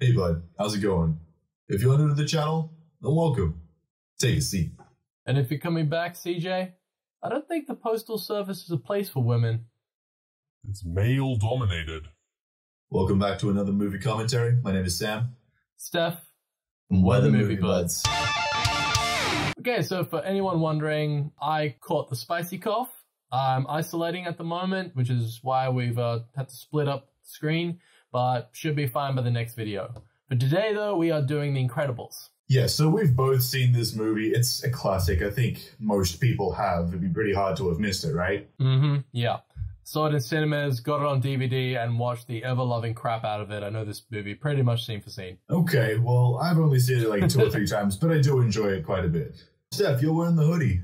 Hey bud, how's it going? If you're new to the channel, then welcome. Take a seat. And if you're coming back, CJ, I don't think the Postal Service is a place for women. It's male dominated. Welcome back to another movie commentary. My name is Sam. Steph, And we're the Movie Buds. Okay, so for anyone wondering, I caught the spicy cough. I'm isolating at the moment, which is why we've uh, had to split up the screen, but should be fine by the next video. For today, though, we are doing The Incredibles. Yeah, so we've both seen this movie. It's a classic. I think most people have. It'd be pretty hard to have missed it, right? Mm-hmm, yeah. Saw it in cinemas, got it on DVD, and watched the ever-loving crap out of it. I know this movie pretty much scene for scene. Okay, well, I've only seen it like two or three times, but I do enjoy it quite a bit. Steph, you're wearing the hoodie.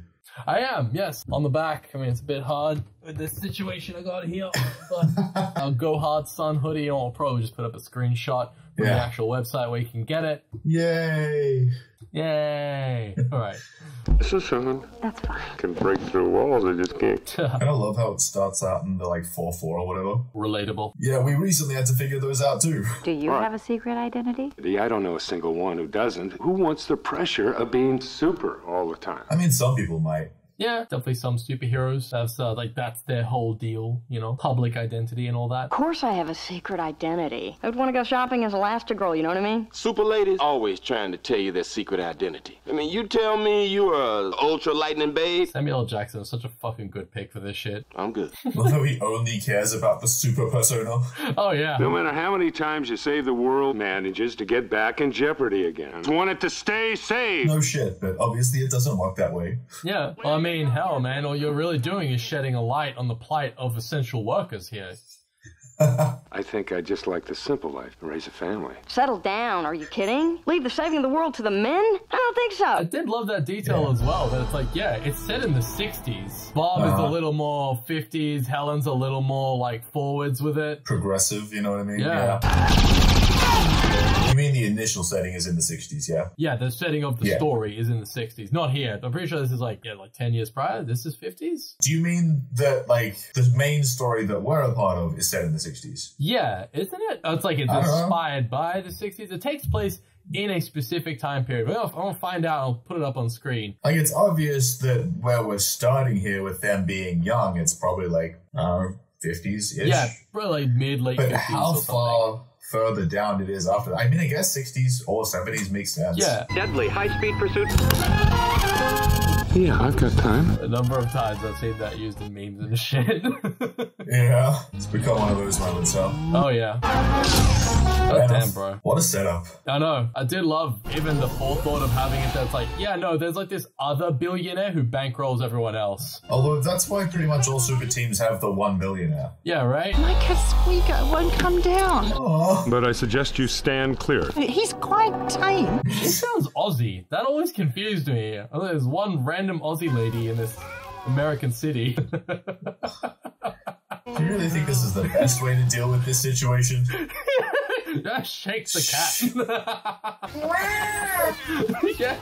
I am, yes. On the back, I mean, it's a bit hard with this situation I got here, but I'll go hard sun hoodie, I'll probably just put up a screenshot from the actual website where you can get it. Yay! Yay! All right. This is something. That's fine. Can break through walls, I just can't. I kind of love how it starts out in the like 4 4 or whatever. Relatable. Yeah, we recently had to figure those out too. Do you Right. have a secret identity? I don't know a single one who doesn't. Who wants the pressure of being super all the time? I mean, some people might. Yeah, definitely some superheroes have uh, like that's their whole deal, you know, public identity and all that. Of course I have a secret identity. I would want to go shopping as Elastigirl, you know what I mean? Super ladies always trying to tell you their secret identity. I mean, you tell me you are ultra lightning babe, Samuel L. Jackson is such a fucking good pick for this shit. I'm good. Although he only cares about the super persona. Oh yeah. No matter how many times you save the world, manages to get back in jeopardy again. Want it to stay safe. No shit, but obviously it doesn't work that way. Yeah. Well, I mean, hell, man, all you're really doing is shedding a light on the plight of essential workers here. I think I just like the simple life and raise a family. Settle down, are you kidding? Leave the saving of the world to the men? I don't think so. I did love that detail Yeah. as well. That it's like, yeah, it's set in the '60s. Bob is Uh-huh. a little more '50s. Helen's a little more like forwards with it. Progressive, you know what I mean? Yeah. You mean the initial setting is in the 60s, yeah? Yeah, the setting of the Yeah. story is in the '60s, not here. I'm pretty sure this is like yeah, like 10 years prior. This is '50s. Do you mean that, like, the main story that we're a part of is set in the 60s? Yeah, isn't it? Oh, It's like it's I don't know. inspired by the '60s. It takes place in a specific time period. Well, if I want to find out. I'll put it up on screen. Like, it's obvious that where we're starting here with them being young, it's probably like, uh, 50s ish. Yeah, probably like mid late But 50s how far further down it is after? I mean, I guess 60s or 70s makes sense. Yeah, Deadly high speed pursuit. Yeah, I've got time. a number of times I've seen that used in memes and shit. Yeah. It's become one of those moments, huh? oh yeah. Oh Fair damn, bro. What a setup. I know. I did love even the forethought of having it that's like, yeah, no, there's like this other billionaire who bankrolls everyone else. Although that's why pretty much all super teams have the one billionaire. Yeah, right? My Squeaker won't come down. Oh, But I suggest you stand clear. He's quite tame. It sounds Aussie. That always confused me. There's one random Aussie lady in this American city. do you really think this is the best way to deal with this situation? Just shake the cat. yeah.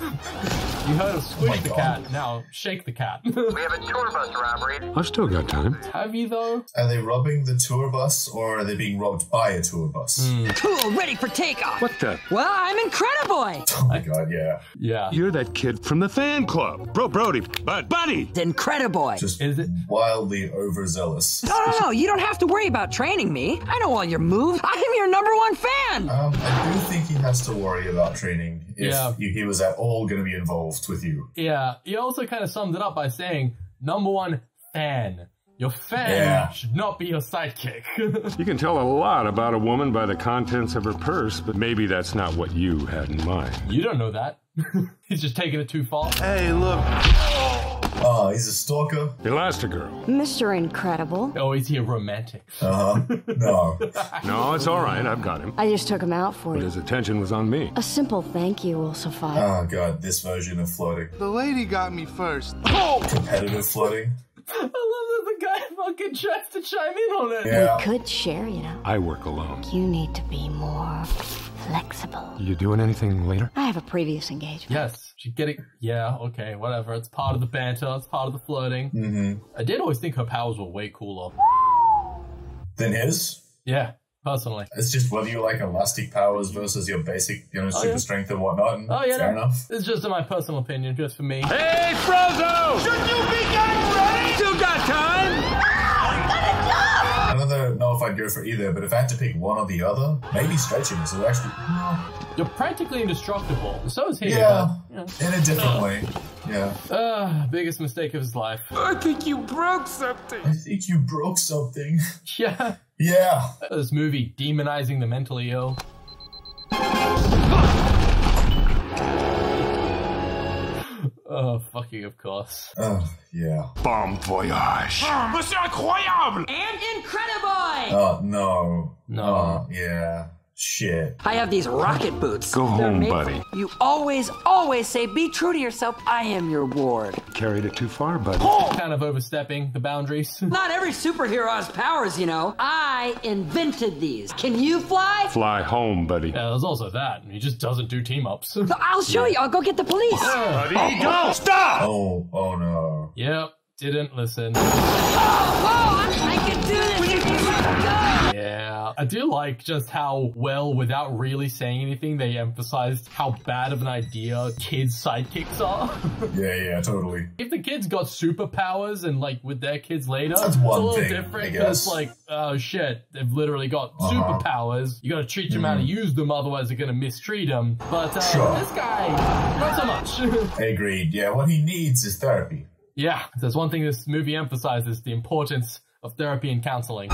You heard of squish Oh the God. cat. Now shake the cat. We have a tour bus robbery. I've still got time. Have you though? Are they robbing the tour bus or are they being robbed by a tour bus? Cool, ready for takeoff. What the? Well, I'm Incrediboy. Oh my god, yeah. Yeah. You're that kid from the fan club. Bro, Brody, Bud, Buddy. Incrediboy. Just Is it- wildly overzealous. No, no, no, you don't have to worry about training me. I know all your moves. I'm your number one fan. Um, I do think he has to worry about training if Yeah. he, he was at all going to be involved with you. Yeah. He also kind of summed it up by saying, number one, fan. Your fan Yeah. should not be your sidekick. You can tell a lot about a woman by the contents of her purse, but maybe that's not what you had in mind. you don't know that. He's just taking it too far. Hey, look. Oh, he's a stalker? Elastigirl. Mr. Incredible. Oh, is he a romantic? Uh huh. no. No, it's all right. I've got him. I just took him out for But you. his attention was on me. A simple thank you will suffice. Oh god, this version of flirting. The lady got me first. Oh! Competitive flirting? I love that the guy fucking tries to chime in on it. Yeah. Could share, you know. I work alone. You need to be more flexible. You doing anything later? I have a previous engagement. Yes, she getting. Yeah, okay, whatever. It's part of the banter. It's part of the flirting. Mm-hmm. I did always think her powers were way cooler. Than his? Yeah, personally. It's just whether you like elastic powers versus your basic, you know, oh, super yeah. strength and whatnot. And Oh yeah, fair no, enough. It's just in my personal opinion, just for me. Hey, Frozone! Should you be getting ready? Still got time? I don't know if I'd go for either, but if I had to pick one or the other, maybe stretching. So actually, You're practically indestructible. So is he. yeah, but, in a different way. Yeah, you. Uh, biggest mistake of his life. I think you broke something. I think you broke something. Yeah. yeah. This movie demonizing the mentally ill. Oh, fucking of course. Oh, yeah. Bomb Voyage. Ah. C'est incroyable! And Incrediboy! Oh no. No. Oh, yeah. Shit. I have these rocket boots. Go They're home, made- buddy. You always, always say, be true to yourself. I am your ward. Carried it too far, buddy. Kind of overstepping the boundaries. Not every superhero has powers, you know. I invented these. Can you fly? Fly home, buddy. Yeah, there's also that. He just doesn't do team ups. I'll show you. I'll go get the police. Buddy, go! Stop! Oh, oh no. yep, didn't listen. Oh, Whoa, I can do this. Yeah, I do like just how well, without really saying anything, they emphasized how bad of an idea kids' sidekicks are. Yeah, yeah, totally. if the kids got superpowers and like with their kids later, That's it's one a little thing, I different guess. because like, oh shit, they've literally got Uh-huh. Mm-hmm. superpowers. You got to treat them how to use them, otherwise they're gonna mistreat them. But uh, Sure. this guy, not so much. Agreed. Yeah, what he needs is therapy. yeah, there's one thing this movie emphasizes: the importance of therapy and counseling.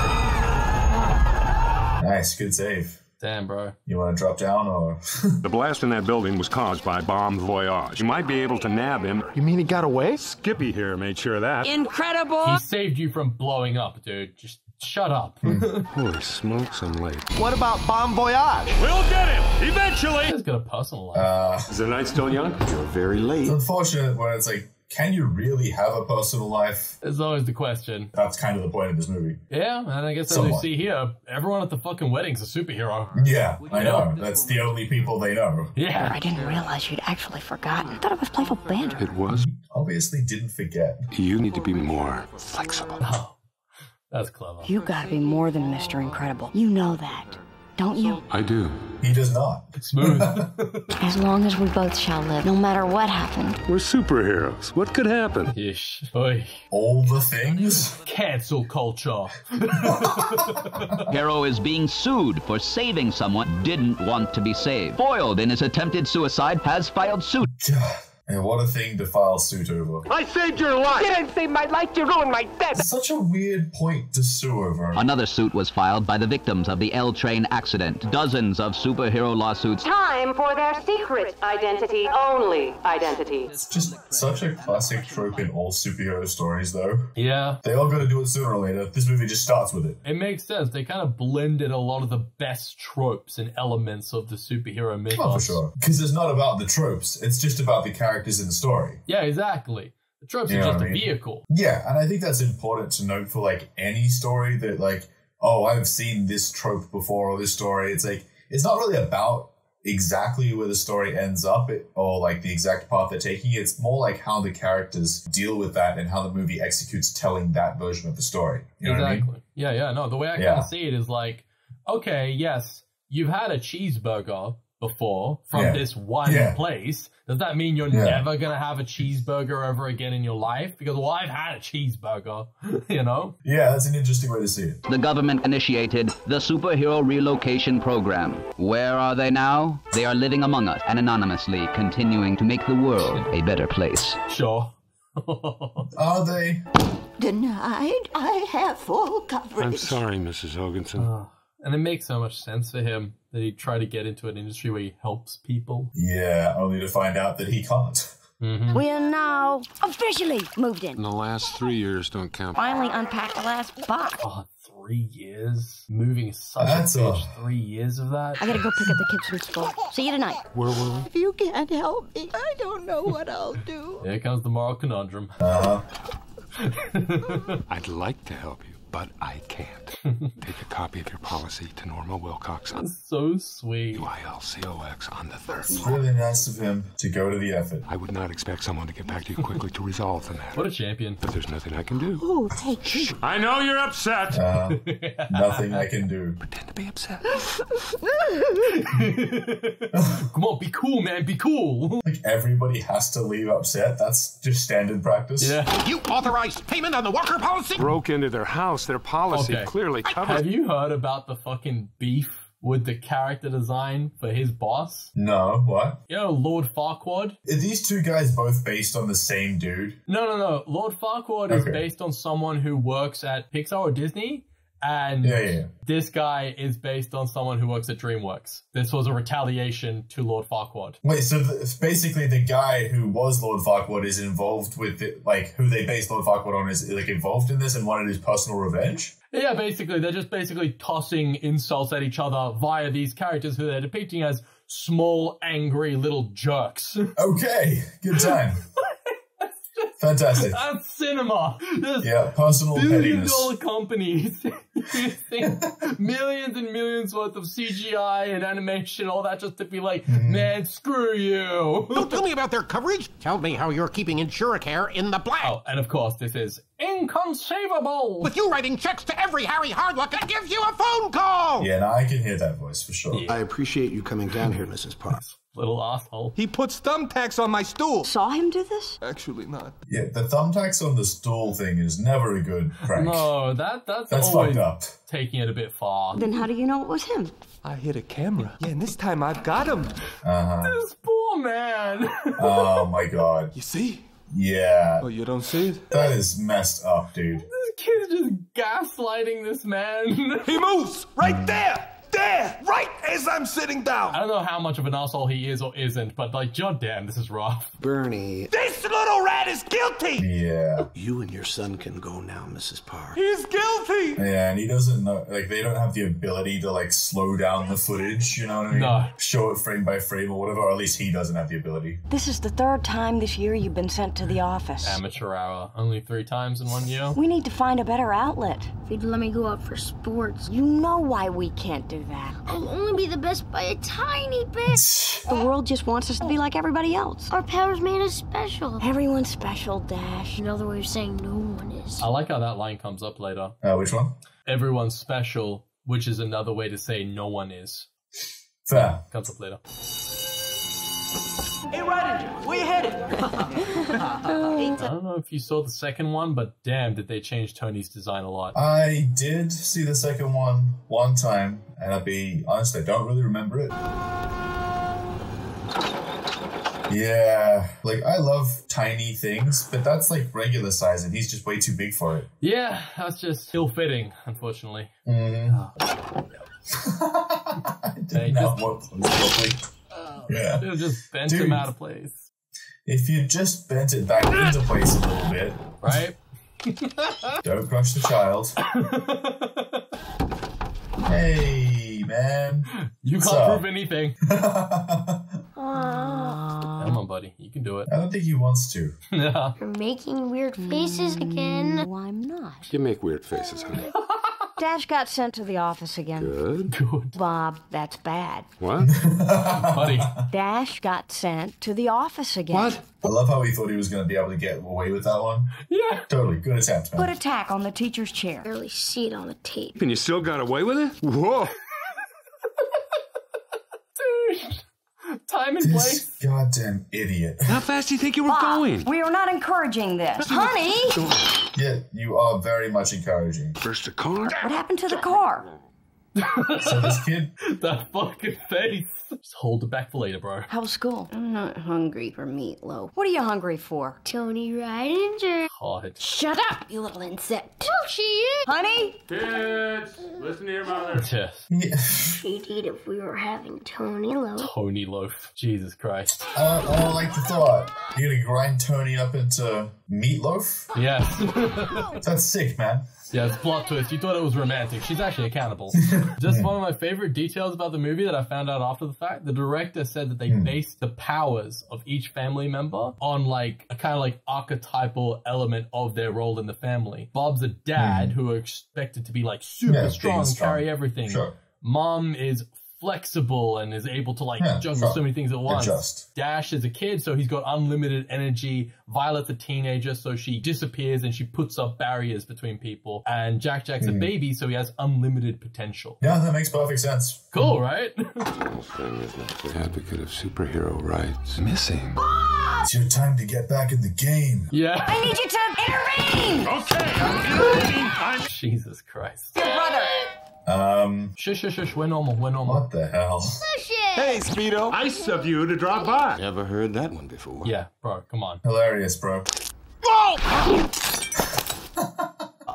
Nice, good save. Damn, bro. You want to drop down or? The blast in that building was caused by Bomb Voyage. You might be able to nab him. You mean he got away? Skippy here made sure of that. Incredible. He saved you from blowing up, dude. Just shut up. Holy smokes, I'm late. What about Bomb Voyage? We'll get him! Eventually! He's got a personal life. Uh, Is the night still young? You're very late. it's unfortunate when it's like, can you really have a personal life? It's always the question. That's kind of the point of this movie. Yeah, and I guess as we Somewhat. see here, everyone at the fucking wedding's a superhero. Yeah, I know. That's the only people they know. Yeah. I didn't realize you'd actually forgotten. I thought it was playful banter. It was. Obviously, didn't forget. You need to be more flexible. Oh, that's clever. You gotta be more than Mr. Incredible. You know that, don't you? I do. He does not. Smooth. As long as we both shall live, no matter what happened. We're superheroes. What could happen? Yeesh. Oy. All the things? Cancel culture. Hero is being sued for saving someone didn't want to be saved. Foiled in his attempted suicide, has filed suit. And what a thing to file suit over. I saved your life! Didn't save my life, you ruined my death. Such a weird point to sue over. Another suit was filed by the victims of the L train accident. Dozens of superhero lawsuits. Time for their secret identity only identity. It's just such a classic trope in all superhero stories, though. Yeah. They all gotta do it sooner or later. This movie just starts with it. It makes sense. They kind of blended a lot of the best tropes and elements of the superhero mythos. Oh, for sure. Because it's not about the tropes, it's just about the characters in the story. Yeah, exactly. The tropes You are just a I mean? vehicle. Yeah, and I think that's important to note for like any story that like, oh, I've seen this trope before or this story. It's like it's not really about exactly where the story ends up or like the exact path they're taking. It's more like how the characters deal with that and how the movie executes telling that version of the story. You know exactly. what I mean? Yeah, yeah. No, the way I kind of see it is like, okay, yes, you've had a cheeseburger before from Yeah. this one Yeah. place. Does that mean you're Yeah. never gonna have a cheeseburger ever again in your life? Because well, I've had a cheeseburger, you know. Yeah, that's an interesting way to see it. The government initiated the Superhero Relocation Program. Where are they now? They are living among us and anonymously continuing to make the world a better place. Sure. Are they? Denied. I have full coverage. I'm sorry, Mrs. Hogenson. Ah. And it makes so much sense for him that he tried to get into an industry where he helps people. Yeah, only to find out that he can't. We are now officially moved in. In the last three years don't count. Finally unpacked the last box. Oh, three years? Moving is such That's a a- Three years of that? I gotta go pick up the kids from school. See you tonight. Where were we? If you can't help me, I don't know what I'll do. Here comes the moral conundrum. Uh huh. I'd like to help you, but I can't. Take a copy of your policy to Norma Wilcox on So sweet. UILCOX on the third It's really nice of him to go to the effort. I would not expect someone to get back to you quickly to resolve the matter. What a champion. But there's nothing I can do. Oh, take it. I know you're upset. Uh, nothing I can do. Pretend to be upset. Come on, be cool, man. Be cool. Like everybody has to leave upset. That's just standard practice. Yeah. You authorized payment on the Walker policy? Broke into their house. Their policy Okay. clearly covers. Have you heard about the fucking beef with the character design for his boss? No, what? You know, Lord Farquaad? Are these two guys both based on the same dude? No, no, no. Lord Farquaad is based on someone who works at Pixar or Disney. And Yeah, yeah, this guy is based on someone who works at DreamWorks. This was a retaliation to Lord Farquaad. Wait, so the, basically the guy who was Lord Farquaad is involved with it, like who they based Lord Farquaad on is like involved in this and wanted his personal revenge? Yeah, basically, they're just basically tossing insults at each other via these characters who they're depicting as small, angry little jerks. Okay, good time. Fantastic. That's cinema. There's Yeah, personal billion pettiness. dollar companies using millions and millions worth of CGI and animation, all that just to be like, Mm-hmm. man, screw you. Don't tell me about their coverage. Tell me how you're keeping Insuricare in the black. Oh, and of course, this is inconceivable. With you writing checks to every Harry Hardluck that gives you a phone call. Yeah, no, I can hear that voice for sure. I appreciate you coming down here, Mrs. Parr. Little asshole. He puts thumbtacks on my stool. Saw him do this? Actually, not. Yeah, the thumbtacks on the stool thing is never a good prank. No, that that's, That's always fucked up. taking it a bit far. Then how do you know it was him? I hit a camera. Yeah, and this time I've got him. Uh-huh. This poor man. Oh my god. You see? Yeah, Oh, you don't see it? that is messed up, dude. this kid's just gaslighting this man. He moves right there. There, right as I'm sitting down. I don't know how much of an asshole he is or isn't, but like, god damn, this is rough. Bernie, This little rat is guilty. Yeah. you and your son can go now, Mrs. Parr. He's guilty. Yeah, and he doesn't know, like, they don't have the ability to, like, slow down the footage, you know what I mean? No. Show it frame by frame or whatever, or at least he doesn't have the ability. This is the third time this year you've been sent to the office. Amateur hour. Only three times in one year. We need to find a better outlet. If you'd let me go out for sports, You know why we can't do that. I'll only be the best by a tiny bit. The world just wants us to be like everybody else. Our powers made us special. Everyone's special, Dash. Another way of saying no one is. I like how that line comes up later. Uh, which one? Everyone's special, which is another way to say no one is. Fair. Comes up later. Hey, Ryder, where you headed? I don't know if you saw the second one, but damn, did they change Tony's design a lot. I did see the second one one time, and I'll be honest, I don't really remember it. Yeah, like I love tiny things, but that's like regular size, and he's just way too big for it. Yeah, that's just ill fitting, unfortunately. Mm. I did not want those properly. Yeah. They just bent Dude. him out of place. If you just bent it back into place a little bit, Right? don't crush the child. hey, man. You What's can't up? prove anything. Come on, buddy. You can do it. I don't think he wants to. Yeah. you're making weird faces again. No, I'm not. You make weird faces, honey. Dash got sent to the office again. Good. Good. Bob, that's bad. What? Buddy. Dash got sent to the office again. What? I love how he thought he was going to be able to get away with that one. Yeah. Totally. Good attempt, Put man. a tack on the teacher's chair. Barely see it on the tape. And you still got away with it? Whoa. Dude. Time and This place. goddamn idiot. How fast do you think you were Bob, going? we are not encouraging this. Honey, Yeah, you are very much encouraging. First a car? what happened to the car? So this kid, That fucking face. Just hold it back for later, bro. How's school? I'm not hungry for meatloaf. What are you hungry for? Tony Rydinger. Hard. Shut up, you little insect. Oh, she is. Honey? Kids, listen to your mother. Yes. yeah. She'd eat if we were having Tony loaf. Tony Loaf. Jesus Christ. I, I don't like the thought. You're gonna grind Tony up into meatloaf? Yes. That's sick, man. Yeah, it's plot twist. You thought it was romantic. She's actually a cannibal. Just one of my favorite details about the movie that I found out after the fact. The director said that they hmm. based the powers of each family member on like a kind of like archetypal element of their role in the family. Bob's a dad hmm. who are expected to be like super Yeah, strong, strong. carry everything. Sure. Mom is flexible and is able to like Yeah, juggle sure. so many things at once. Adjust. Dash is a kid, so he's got unlimited energy. Violet's a teenager, so she disappears and she puts up barriers between people. And Jack Jack's a Mm. baby, so he has unlimited potential. Yeah, that makes perfect sense. Cool, right? Advocate of superhero rights. Missing. It's your time to get back in the game. yeah. I need you to intervene! Okay, I'm intervening. I'm Jesus Christ. Your brother! Um, Shush, shush, shush. We're normal. We're normal. what the hell? Hey, Speedo. Nice of you to drop by. Never heard that one before. Yeah, bro, come on. Hilarious, bro.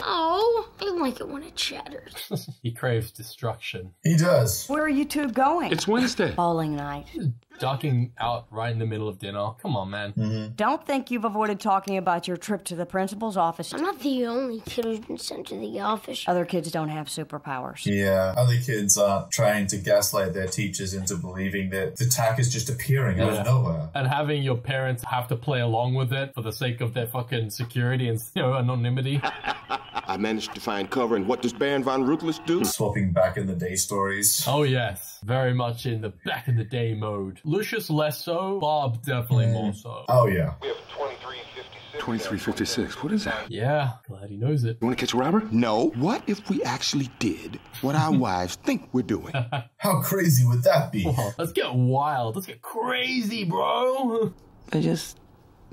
Oh, I like it when it chatters. he craves destruction. He does. Where are you two going? It's Wednesday. Bowling night. Ducking out right in the middle of dinner. Come on, man. Mm-hmm. Don't think you've avoided talking about your trip to the principal's office. I'm not the only kid who's been sent to the office. Other kids don't have superpowers. Yeah, other kids are trying to gaslight their teachers into believing that the tack is just appearing out of nowhere. And having your parents have to play along with it for the sake of their fucking security and you know anonymity. I managed to find cover in What Does Baron von Ruthless Do? Swapping back in the day stories. Oh yes, very much in the back in the day mode. Lucius less so, Bob definitely more so. Oh yeah. We have 2356. What is that? Yeah, glad he knows it. You want to catch a robber? No. What if we actually did what our wives think we're doing? How crazy would that be? Let's get wild. Let's get crazy, bro. They're just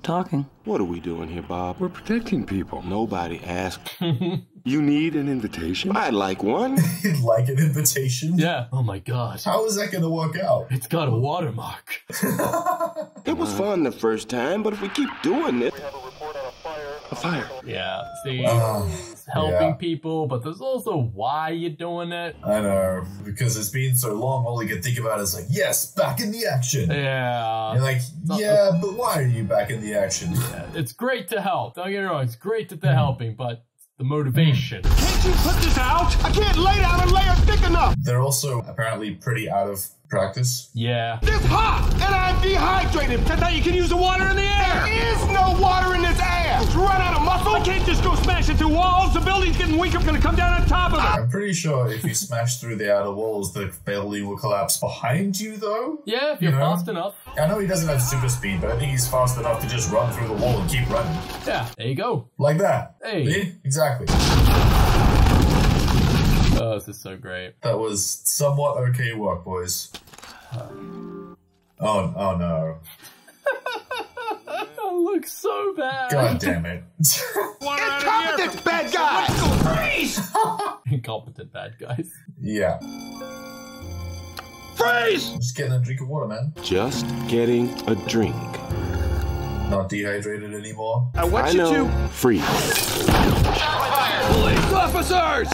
talking. What are we doing here, Bob? We're protecting people. Nobody asked. You need an invitation? I'd like one. like an invitation? Yeah. Oh my god. How is that going to work out? It's got a watermark. It was fun the first time, but if we keep doing this, A fire. Yeah. See, Uh, helping yeah. people, but there's also why you're doing it. I know. Because it's been so long, all you can think about is like, yes, back in the action. Yeah. You're like, not- yeah, but why are you back in the action? Yeah, It's great to help. Don't get me wrong. It's great that they're helping, but the motivation. Can't you put this out? I can't lay down a layer thick enough. They're also apparently pretty out of practice. Yeah. It's hot and I'm dehydrated. I thought you can use the water in the air. There is no water in this air. It's run out of muscle. I can't just go smashing through walls. The building's getting weak. I'm gonna come down on top of it. I'm pretty sure if you smash through the outer walls, the building will collapse behind you, though. Yeah, if You you're know? fast enough. I know he doesn't have super speed, but I think he's fast enough to just run through the wall and keep running. Yeah, there you go. Like that. Hey. See? Exactly. Oh, this is so great. That was somewhat okay work, boys. Oh, oh no. That looks so bad. God damn it. Incompetent bad guy. Freeze! Incompetent bad guys. yeah. Freeze! Just getting a drink of water, man. just getting a drink. Not dehydrated anymore. I want I you know. to. Freeze. Police officers!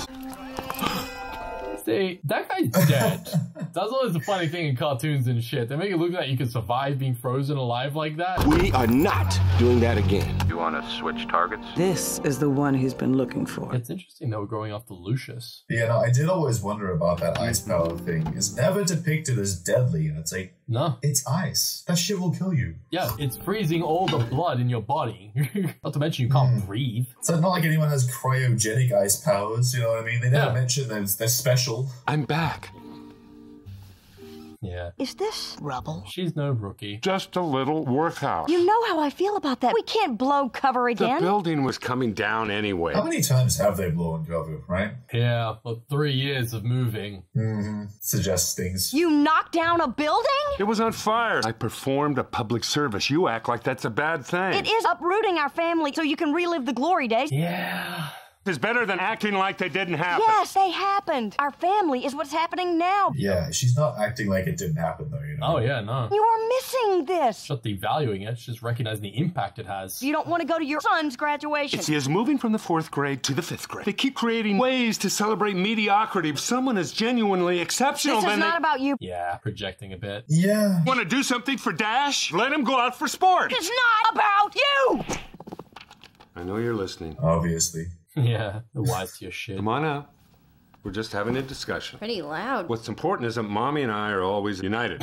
See, that guy's dead. That's always the funny thing in cartoons and shit. They make it look like you can survive being frozen alive like that. We are not doing that again. You want to switch targets? This is the one he's been looking for. It's interesting though, we're going off to Lucius. Yeah, no, I did always wonder about that ice power thing. It's never depicted as deadly, and it's like, No. it's ice. That shit will kill you. Yeah, it's freezing all the blood in your body. Not to mention you can't hmm. breathe. So it's not like anyone has cryogenic ice powers, you know what I mean? They never Yeah. mention that they're special. I'm back. Yeah. Is this rubble? She's no rookie. Just a little workhouse. You know how I feel about that. We can't blow cover again. The building was coming down anyway. How many times have they blown cover, right? Yeah, but three years of moving. Mm-hmm. Suggests things. You knocked down a building? It was on fire. I performed a public service. You act like that's a bad thing. It is uprooting our family so you can relive the glory days. Yeah. It's better than acting like they didn't happen. Yes, they happened. Our family is what's happening now. Yeah, she's not acting like it didn't happen though, you know. Oh, yeah, no. You are missing this. It's not devaluing it, it's just recognizing the impact it has. You don't want to go to your son's graduation. It's is moving from the fourth grade to the fifth grade. They keep creating ways to celebrate mediocrity. If someone is genuinely exceptional, This is then not they about you. Yeah, projecting a bit. Yeah. want to do something for Dash. Let him go out for sport. It's not about you. I know you're listening. Obviously. Yeah, the wise to your shit. Come on out. We're just having a discussion. Pretty loud. What's important is that mommy and I are always united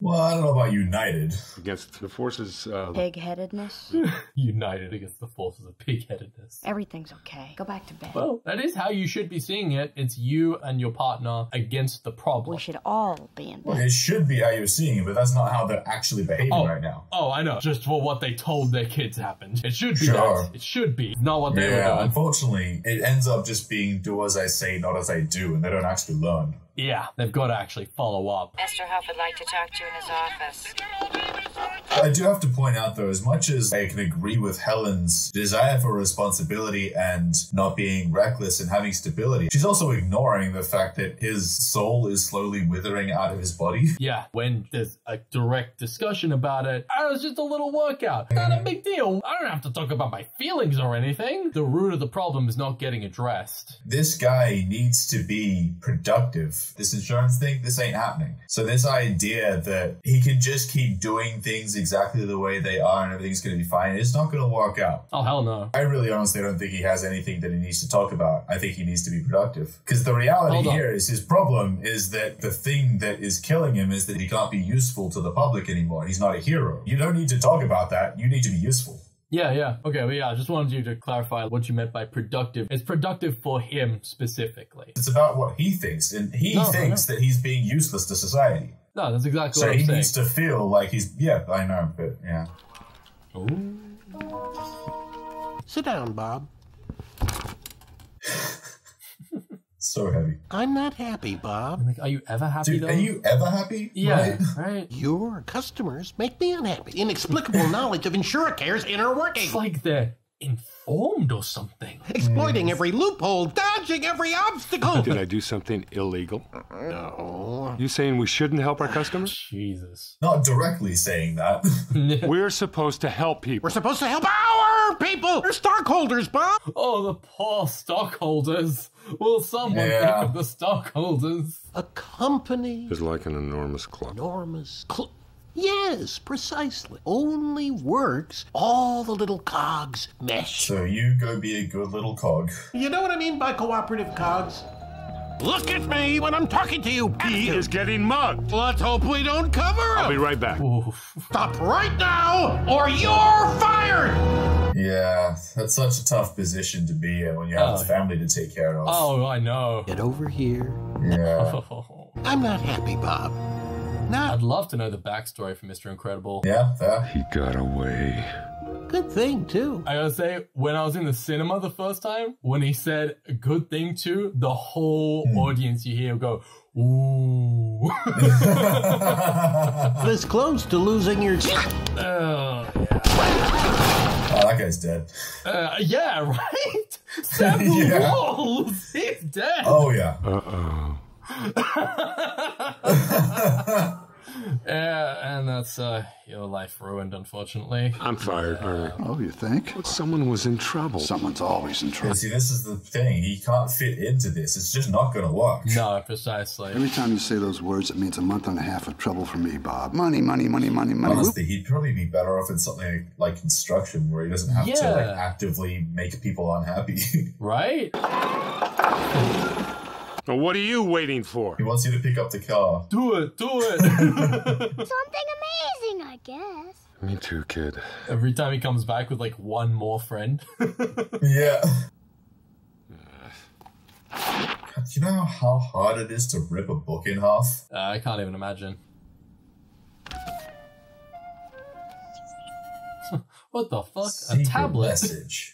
Well, I don't know about united. against the forces. Uh, Pig-headedness. United against the forces of pig-headedness. Everything's okay. Go back to bed. Well, that is how you should be seeing it. It's you and your partner against the problem. we should all be in Well, bed. it should be how you're seeing it, but that's not how they're actually behaving Oh. right now. Oh, I know. Just for what they told their kids happened. It should be Sure. that. It should be. Not what they were Yeah, doing. unfortunately, it ends up just being do as I say, not as I do, and they don't actually learn. Yeah, they've got to actually follow up. Huph would like to talk to you in his office. I do have to point out, though, as much as I can agree with Helen's desire for responsibility and not being reckless and having stability, she's also ignoring the fact that his soul is slowly withering out of his body. Yeah, when there's a direct discussion about it, oh, it's just a little workout. Not a big deal. I don't have to talk about my feelings or anything. The root of the problem is not getting addressed. This guy needs to be productive. This insurance thing, this ain't happening. So, this idea that he can just keep doing things exactly the way they are and everything's going to be fine, it's not going to work out. Oh, hell no. I really honestly don't think he has anything that he needs to talk about. I think he needs to be productive. Because the reality here is his problem is that the thing that is killing him is that he can't be useful to the public anymore. He's not a hero. You don't need to talk about that. You need to be useful. Yeah, yeah. Okay, well, yeah, I just wanted you to clarify what you meant by productive. It's productive for him specifically. It's about what he thinks, and he No, thinks that he's being useless to society. No, that's exactly So what he I'm saying. So he needs to feel like he's. Yeah, I know, but yeah. Sit down, Bob. So heavy. I'm not happy, Bob. Like, are you ever happy Dude, though? are you ever happy? Yeah, Right? right. Your customers make me unhappy. Inexplicable knowledge of Insuricare's inner workings. It's like they're informed or something. Exploiting every loophole, dodging every obstacle. Did I do something illegal? No. You saying we shouldn't help our customers? Jesus. Not directly saying that. We're supposed to help people. We're supposed to help our people. We're stockholders, Bob. Oh, the poor stockholders. Will someone Yeah. think of the stockholders? A company, Is like an enormous club. enormous. Cl- yes, precisely. Only works. All the little cogs mesh. so you go be a good little cog. You know what I mean by cooperative cogs? Look at me when I'm talking to you. He is getting mugged. Let's hope we don't cover I'll be right back. Oof. Stop right now, or you're fired. Yeah, that's such a tough position to be in when you have Oh. a family to take care of. Oh, I know. Get over here. Yeah. I'm not happy, Bob. Not I'd love to know the backstory for Mr. Incredible. Yeah, fair. He got away. good thing too. I gotta say, when I was in the cinema the first time, when he said a good thing too, the whole audience you hear go, ooh. This close to losing your. Uh, Oh, that guy's dead. uh, yeah, right? Samuel Yeah. Walls! He's dead! Oh, yeah. Uh yeah, and that's uh, your life ruined, unfortunately. I'm fired, Ernie. Oh, you think? But someone was in trouble. Someone's always in And trouble. see, this is the thing. He can't fit into this. It's just not going to work. No, precisely. Every time you say those words, it means a month and a half of trouble for me, Bob. Money, money, money, money, money. Honestly, he'd probably be better off in something like construction where he doesn't have to like actively make people unhappy. Right? Well, what are you waiting for? he wants you to pick up the car. Do it, do it! Something amazing, I guess. Me too, kid. Every time he comes back with like one more friend. Yeah. God, you know how hard it is to rip a book in half? Uh, I can't even imagine. what the fuck? A Secret tablet? message.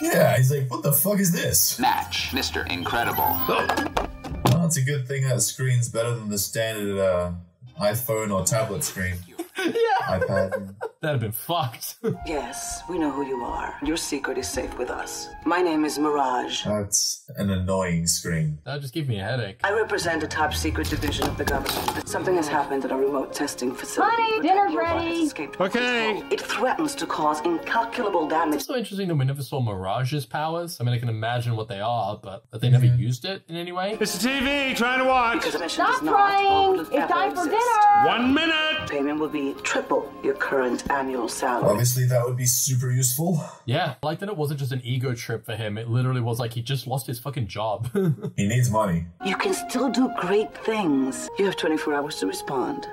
Yeah, he's like, what the fuck is this? Match, Mr. Incredible. Well, it's a good thing that screen's better than the standard uh, iPhone or tablet screen. Yeah, iPad. that'd have been fucked. Yes, we know who you are. Your secret is safe with us. My name is Mirage. That's an annoying screen. That'd just give me a headache. I represent a top secret division of the government. Something has happened at a remote testing facility. Honey, dinner's ready. life escaped from Okay. It threatens to cause incalculable damage. It's so interesting that we never saw Mirage's powers. I mean, I can imagine what they are, but that they never mm-hmm. used it in any way. It's the TV trying to watch. Because the mission Stop does not crying. It's ever time for dinner. One minute. payment will be triple your current annual salary. Obviously, that would be super useful. Yeah, I like that it wasn't just an ego trip for him. It literally was like he just lost his fucking job. He needs money. You can still do great things. You have 24 hours to respond.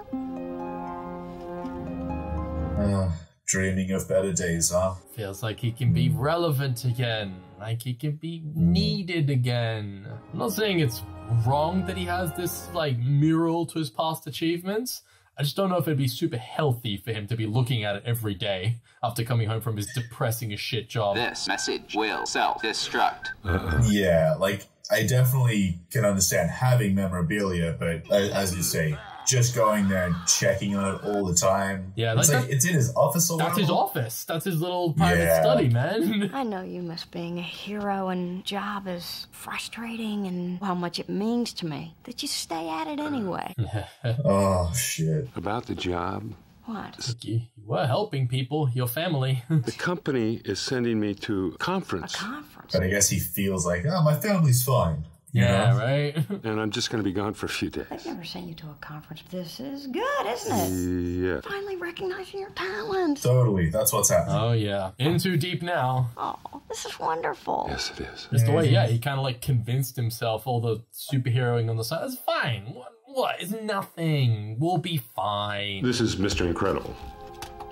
Uh, dreaming of better days, huh? Feels like he can be relevant again. Like he can be needed again. I'm not saying it's wrong that he has this like mural to his past achievements. I just don't know if it'd be super healthy for him to be looking at it every day after coming home from his depressing as shit job. This message will self-destruct. Uh-uh. Yeah, like I definitely can understand having memorabilia, but a- as you say, just going there and checking on it all the time. Yeah, it's like like it's in his office or That's his whatever. office. That's his little private Yeah. study, man. I know you miss being a hero and job is frustrating and how much it means to me that you stay at it anyway. Oh shit! About the job, What? you were helping people, your family. the company is sending me to conference. a conference. But I guess he feels like, oh, my family's fine. You Yeah, know? right. and I'm just going to be gone for a few days. I've never seen you to a conference. This is good, isn't it? Yeah. Finally recognizing your talent. Totally, that's what's happening. Oh yeah, in too deep now. Oh, this is wonderful. Yes, it is. Just the way, yeah, he kind of like convinced himself all the superheroing on the side is fine. What? What? It's nothing. We'll be fine. This is Mr. Incredible.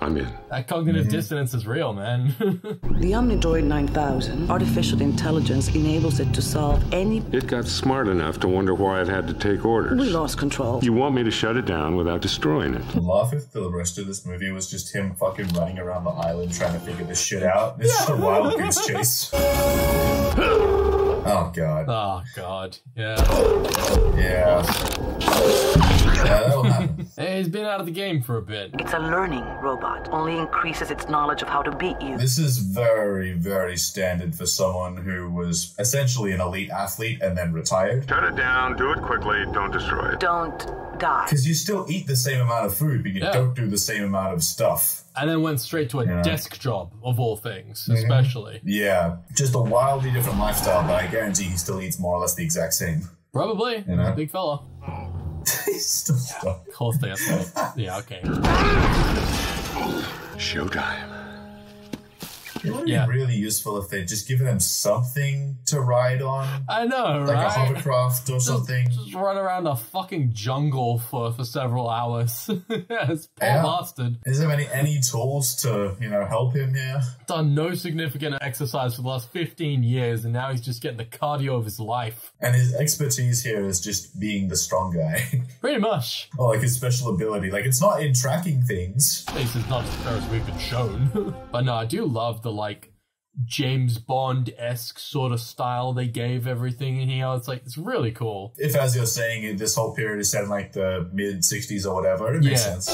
I'm in. That cognitive Mm-hmm. dissonance is real, man. The Omnidroid 9000 artificial intelligence enables it to solve any. It got smart enough to wonder why it had to take orders. We lost control. You want me to shut it down without destroying it? Laugh if the rest of this movie was just him fucking running around the island trying to figure this shit out. It's just a wild goose chase. Oh god. oh god, yeah. Yeah. Yeah, that'll happen. Hey, he's been out of the game for a bit. It's a learning robot, only increases its knowledge of how to beat you. This is very, very standard for someone who was essentially an elite athlete and then retired. Shut it down, do it quickly, don't destroy it. Don't die. Because you still eat the same amount of food, but you Yeah. don't do the same amount of stuff. And then went straight to a Yeah. desk job of all things, Mhm. especially. Yeah, just a wildly different lifestyle, but I guarantee he still eats more or less the exact same. Probably. You know? Big fella. He's still stuck. Of course they are. yeah, okay. Showtime. It would Yeah. be really useful if they'd just given him something to ride on. I know, like right? a hovercraft or something. Just run around a fucking jungle for, for several hours. yes, poor Yeah. bastard. Is there any any tools to you know help him here? Done no significant exercise for the last 15 years, and now he's just getting the cardio of his life. And his expertise here is just being the strong guy, Pretty much. or like his special ability. Like it's not in tracking things. At least it's not as fair as we've been shown. but no, I do love the like James Bond esque sort of style they gave everything in here. It's like, it's really cool. If, as you're saying, this whole period is set in like the mid '60s or whatever, it makes Yeah. sense.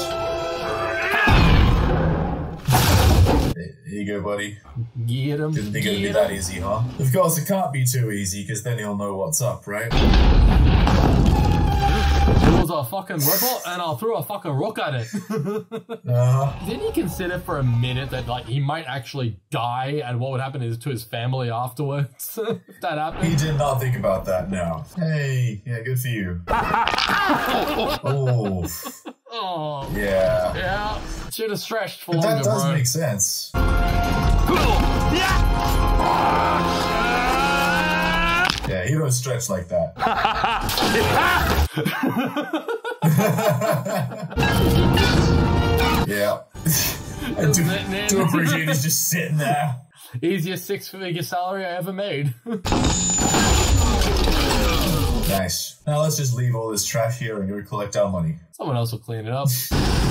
Here you go, buddy. Get him. Didn't think it'd be that easy, huh? Of course, it can't be too easy because then he'll know what's up, right? It was a fucking robot, and I threw a fucking rock at it. Uh, Didn't he consider for a minute that like he might actually die, and what would happen is to his family afterwards? if that happened. he did not think about that. now. Hey, yeah, good for you. oh, Oh, yeah. yeah. Should have stretched for But that longer, does bro. make sense. He don't stretch like that. yeah. I do, do appreciate he's just sitting there. Easiest six-figure salary I ever made. Nice. Now let's just leave all this trash here and go collect our money. Someone else will clean it up.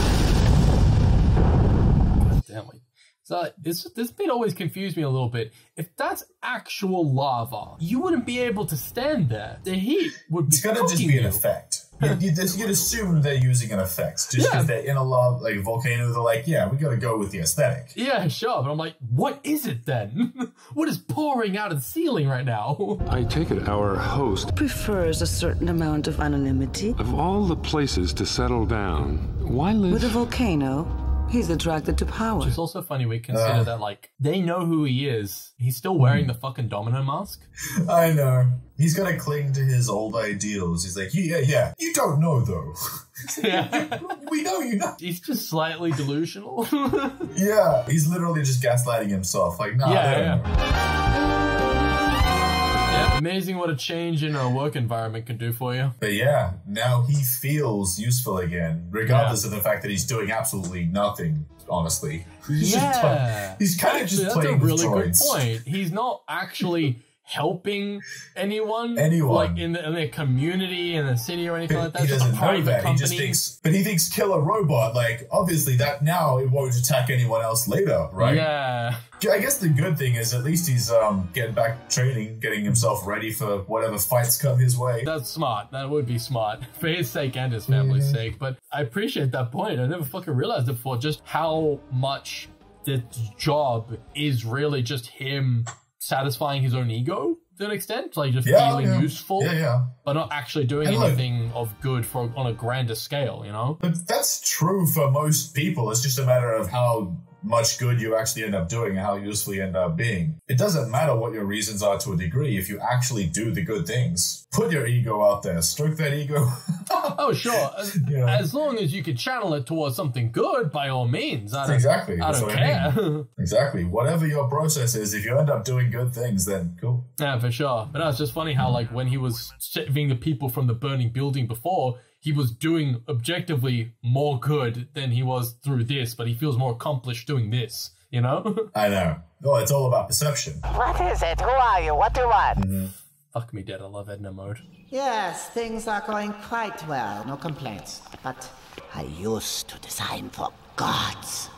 So this this bit always confused me a little bit. If that's actual lava, you wouldn't be able to stand there. The heat would be It's gotta just cooking be an you. effect. You'd, you'd, you'd assume they're using an effect. Just because Yeah. they're in a lava, like volcano, they're like, yeah, we gotta go with the aesthetic. Yeah, sure. But I'm like, what is it then? what is pouring out of the ceiling right now? I take it our host, Prefers a certain amount of anonymity. of all the places to settle down, why live? With a volcano, He's attracted to power. It's also funny we consider Uh. that like they know who he is. He's still wearing the fucking domino mask. I know. He's gonna cling to his old ideals. He's like, yeah, yeah. You don't know though. Yeah. we know you know. He's just slightly delusional. Yeah, he's literally just gaslighting himself. Like, nah, Yeah, they don't yeah. amazing what a change in a work environment can do for you. But yeah, now he feels useful again, regardless of the fact that he's doing absolutely nothing. Honestly, he's just Yeah, he's kind of just playing That's a really good point. He's not actually helping anyone, Anyone. like in, the, in their community, in the city, or anything like that. he It's just a doesn't know that. He just thinks, but he thinks kill a robot. Like, obviously, that now it won't attack anyone else later, right? Yeah. I guess the good thing is at least he's um getting back training, getting himself ready for whatever fights come his way. That's smart. That would be smart for his sake and his family's sake. But I appreciate that point. I never fucking realized it before. Just how much the job is really just him satisfying his own ego to an extent, like just Yeah, feeling yeah. useful, Yeah, yeah. but not actually doing And anything of good for on a grander scale. You know? But that's true for most people. It's just a matter of how much good you actually end up doing and how useful you end up being. It doesn't matter what your reasons are to a degree if you actually do the good things. Put your ego out there, stroke that ego. oh, sure. As, as long as you can channel it towards something good, by all means. I don't, exactly. I don't care. I mean. Exactly. Whatever your process is, if you end up doing good things, then cool. Yeah, for sure. But that's just funny how, like, when he was saving the people from the burning building before, he was doing objectively more good than he was through this, but he feels more accomplished doing this, you know? I know. Oh, it's all about perception. What is it? Who are you? What do you want? Mm-hmm. Fuck me dead, I love Edna mode. Yes, things are going quite well, no complaints. But I used to design for gods.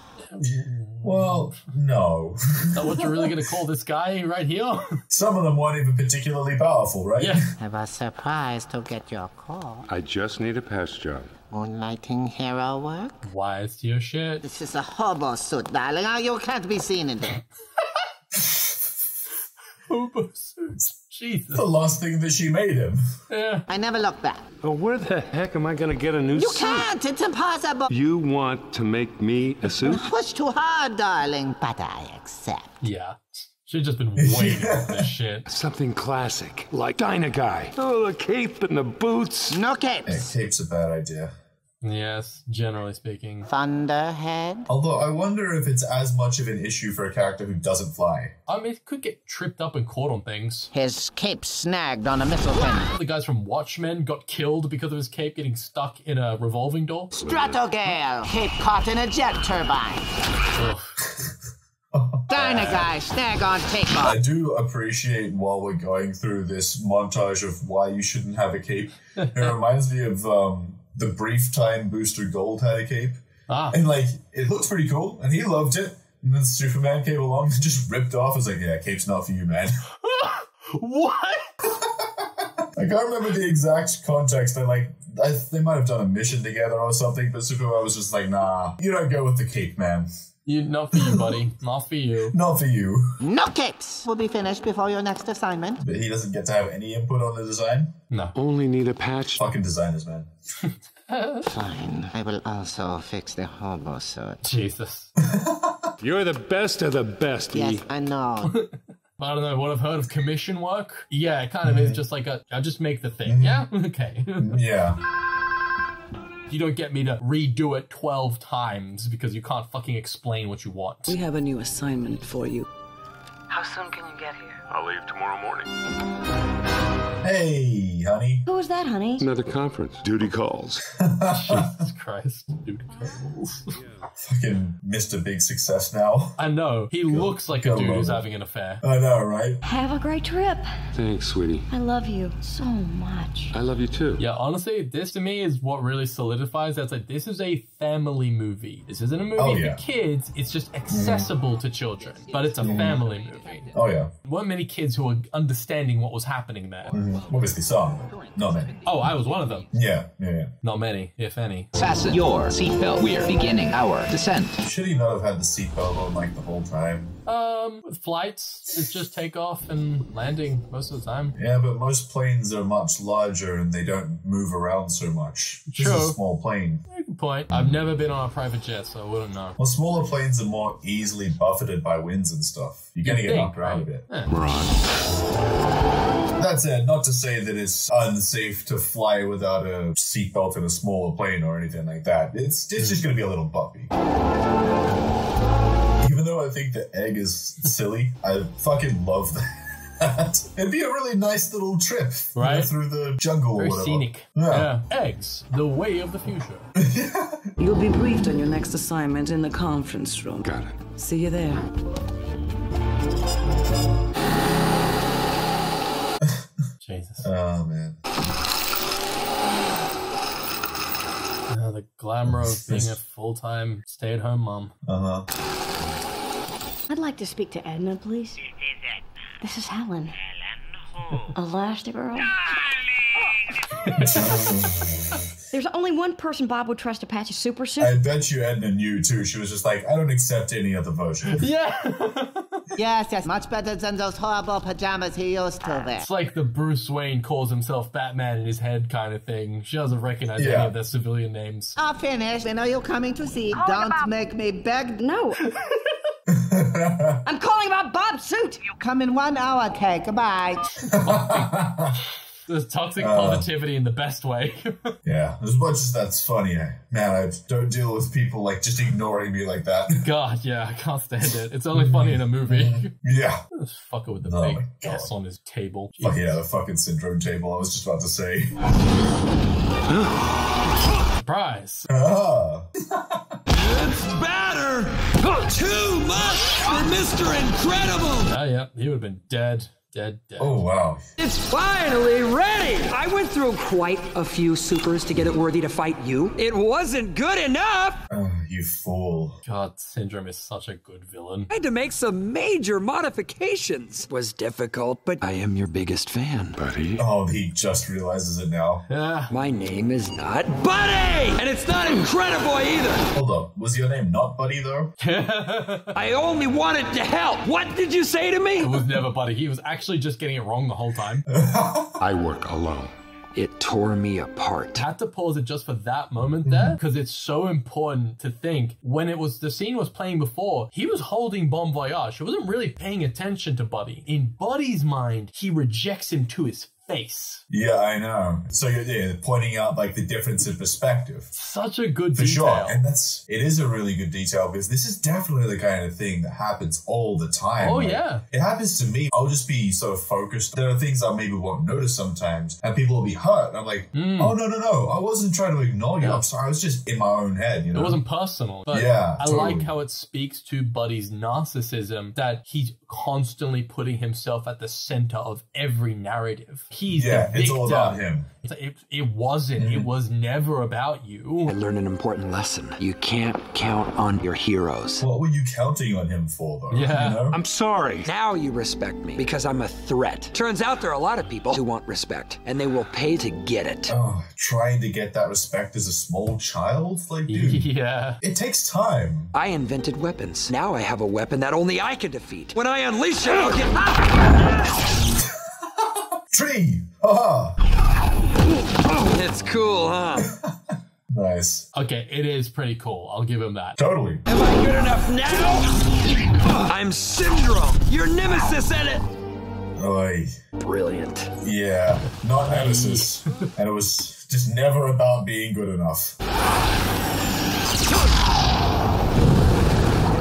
Well, no. Is that what you're really gonna call this guy right here? Some of them weren't even particularly powerful, right? Yeah. I was surprised to get your call. I just need a pass job. Moonlighting hero work? Wise to your shit. This is a hobo suit, darling. Oh, You can't be seen in it. Hobo suits. Jesus. The last thing that she made him. Yeah. I never looked back. Oh, where the heck am I going to get a new You suit? You can't! It's impossible! You want to make me a suit? Push too hard, darling, but I accept. Yeah. She's just been waiting for this shit. Something classic, like Dyna Guy. Oh, the cape and the boots. No Yeah, capes. cape's a bad idea. Yes, generally speaking. Thunderhead? Although I wonder if it's as much of an issue for a character who doesn't fly. I mean, it could get tripped up and caught on things. His cape snagged on a missile fin. The guys from Watchmen got killed because of his cape getting stuck in a revolving door. Stratogale! Cape caught in a jet turbine. Ugh. Dyna guy, snag on takeoff. I do appreciate while we're going through this montage of why you shouldn't have a cape. It reminds me of um, the brief time Booster Gold had a cape. Ah. And like, it looked pretty cool, and he loved it. And then Superman came along and just ripped off. I was like, yeah, cape's not for you, man. what? I can't remember the exact context. I like, I, they might have done a mission together or something, but Superman was just like, nah, you don't go with the cape, man. You, not for you, buddy. Not for you. Not for you. No capes! Will be finished before your next assignment. But he doesn't get to have any input on the design. No. Only need a patch. Fucking designers, man. Fine. I will also fix the hobo suit. Jesus. You're the best of the best, Yes, E. I know. I don't know what I've heard of commission work. Yeah, it kind of is mm-hmm. just like a, I'll just make the thing. Mm-hmm. Yeah? Okay. Yeah. You don't get me to redo it 12 times because you can't fucking explain what you want. We have a new assignment for you. How soon can you get here? I'll leave tomorrow morning. Hey, honey. Who was that, honey? Another conference. Duty calls. Jesus Christ. Dude, calls. Fucking missed a Big Success now. I know. He looks like a dude who's it. having an affair. I know, right? Have a great trip. Thanks, sweetie. I love you so much. I love you too. Yeah, honestly, this to me is what really solidifies that's like this is a family movie. This isn't a movie Oh, for yeah. kids, it's just accessible to children, but it's a mm-hmm. family movie. Oh, yeah. weren't many kids who were understanding what was happening there. Mm-hmm. Obviously, some. Not many. Oh, I was one of them. Yeah, yeah, yeah. Not many, if any. Fasten your seatbelt. We're beginning our descent. Should he not have had the seatbelt on like the whole time? Um, with flights, it's just takeoff and landing most of the time. Yeah, but most planes are much larger and they don't move around so much. This is a small plane. Good point. I've never been on a private jet, so I wouldn't know. Well, smaller planes are more easily buffeted by winds and stuff. You're gonna You get think, knocked around a bit. Yeah. That said, not to say that it's unsafe to fly without a seatbelt in a smaller plane or anything like that. It's it's just gonna be a little bumpy. Even though I think the egg is silly, I fucking love that. It'd be a really nice little trip you know, Right. through the jungle Very or whatever. scenic. Yeah. Yeah. Eggs, the way of the future. You'll be briefed on your next assignment in the conference room. Got it. See you there. Jesus. Oh man. Uh, the glamour of being a full time stay at home mom. Uh huh. I'd like to speak to Edna, please. This is Helen. Elastigirl? There's only one person Bob would trust to patch a super suit. I bet you Edna knew too. She was just like, I don't accept any other version. Yeah. Yes, yes, much better than those horrible pajamas he used to wear. It's like the Bruce Wayne calls himself Batman in his head kind of thing. She doesn't recognize Yeah. any of their civilian names. I'll finish. When are you coming to see? Calling Don't make me beg. No. I'm calling about Bob's suit. You come in one hour, okay? Goodbye. There's toxic Uh. positivity in the best way. Yeah, as much as that's funny, I, man, I don't deal with people like just ignoring me like that. God, yeah, I can't stand it. It's only funny in a movie. Yeah. This fucker with the Oh big my S on his table. Fuck yeah, the fucking syndrome table. I was just about to say. Surprise. Ah. It's better! Too much for Mr. Incredible! Yeah, yeah, he would have been dead, dead, dead. Oh wow. It's finally ready! I went through quite a few supers to get it worthy to fight you. It wasn't good enough! Oh, you fool. God, Syndrome is such a good villain. I had to make some major modifications. It was difficult, but I am your biggest fan. Buddy. Oh, he just realizes it now. Yeah. my name is not Buddy! And it's not Incredible either! Hold up. Was your name not Buddy though? I only wanted to help! What did you say to me? It was never Buddy. He was actually just getting it wrong the whole time. I work alone. It tore me apart. had to pause it just for that moment there mm-hmm. because it's so important to think when it was the scene was playing before he was holding Bomb Voyage he wasn't really paying attention to buddy in buddy's mind he rejects him to his face Yeah, I know. So you're yeah, pointing out like the difference in perspective. such a good detail. For detail sure. And that's it is a really good detail because this is definitely the kind of thing that happens all the time. Oh, Like, yeah. It happens to me. I'll just be so focused. There are things I maybe won't notice sometimes and people will be hurt. And I'm like, hmm. oh no, no, no. I wasn't trying to ignore you. Yeah. I'm sorry. I was just in my own head, you know? it wasn't personal but Yeah, i totally. like how it speaks to buddy's narcissism that he's constantly putting himself at the center of every narrative he's Yeah, the it's victim all about him. It, it wasn't it mm-hmm. was never about you I learned an important lesson. You can't count on your heroes. What were you counting on him for though? Yeah. You know? I'm sorry. Now you respect me because I'm a threat. Turns out there are a lot of people who want respect, and they will pay to get it. Oh, trying to get that respect as a small child? Like, dude, yeah it takes time. I invented weapons. Now I have a weapon that only I can defeat. When I unleash it, I'll get. Ah! Tree! Haha! It's cool, huh? Nice. okay it is pretty cool i'll give him that Totally. Am I good enough now? I'm Syndrome, your nemesis at it. Oy. Brilliant. Yeah, not nemesis. and it was just never about being good enough.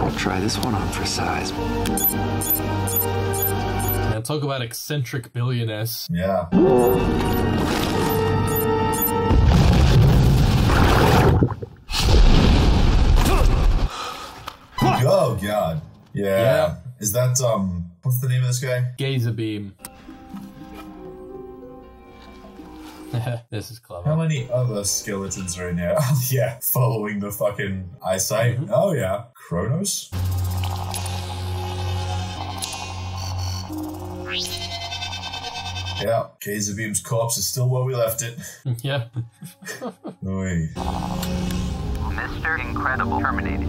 I'll try this one on for size. Talk about eccentric billionaires. Yeah. Oh god. Yeah. Yeah. Is that um what's the name of this guy? Gazerbeam. this is clever. How many other skeletons are in here? yeah, following the fucking eyesight. Oh yeah. Kronos? Yeah, Beam's corpse is still where we left it. yeah. Oy. Mr. Incredible terminated.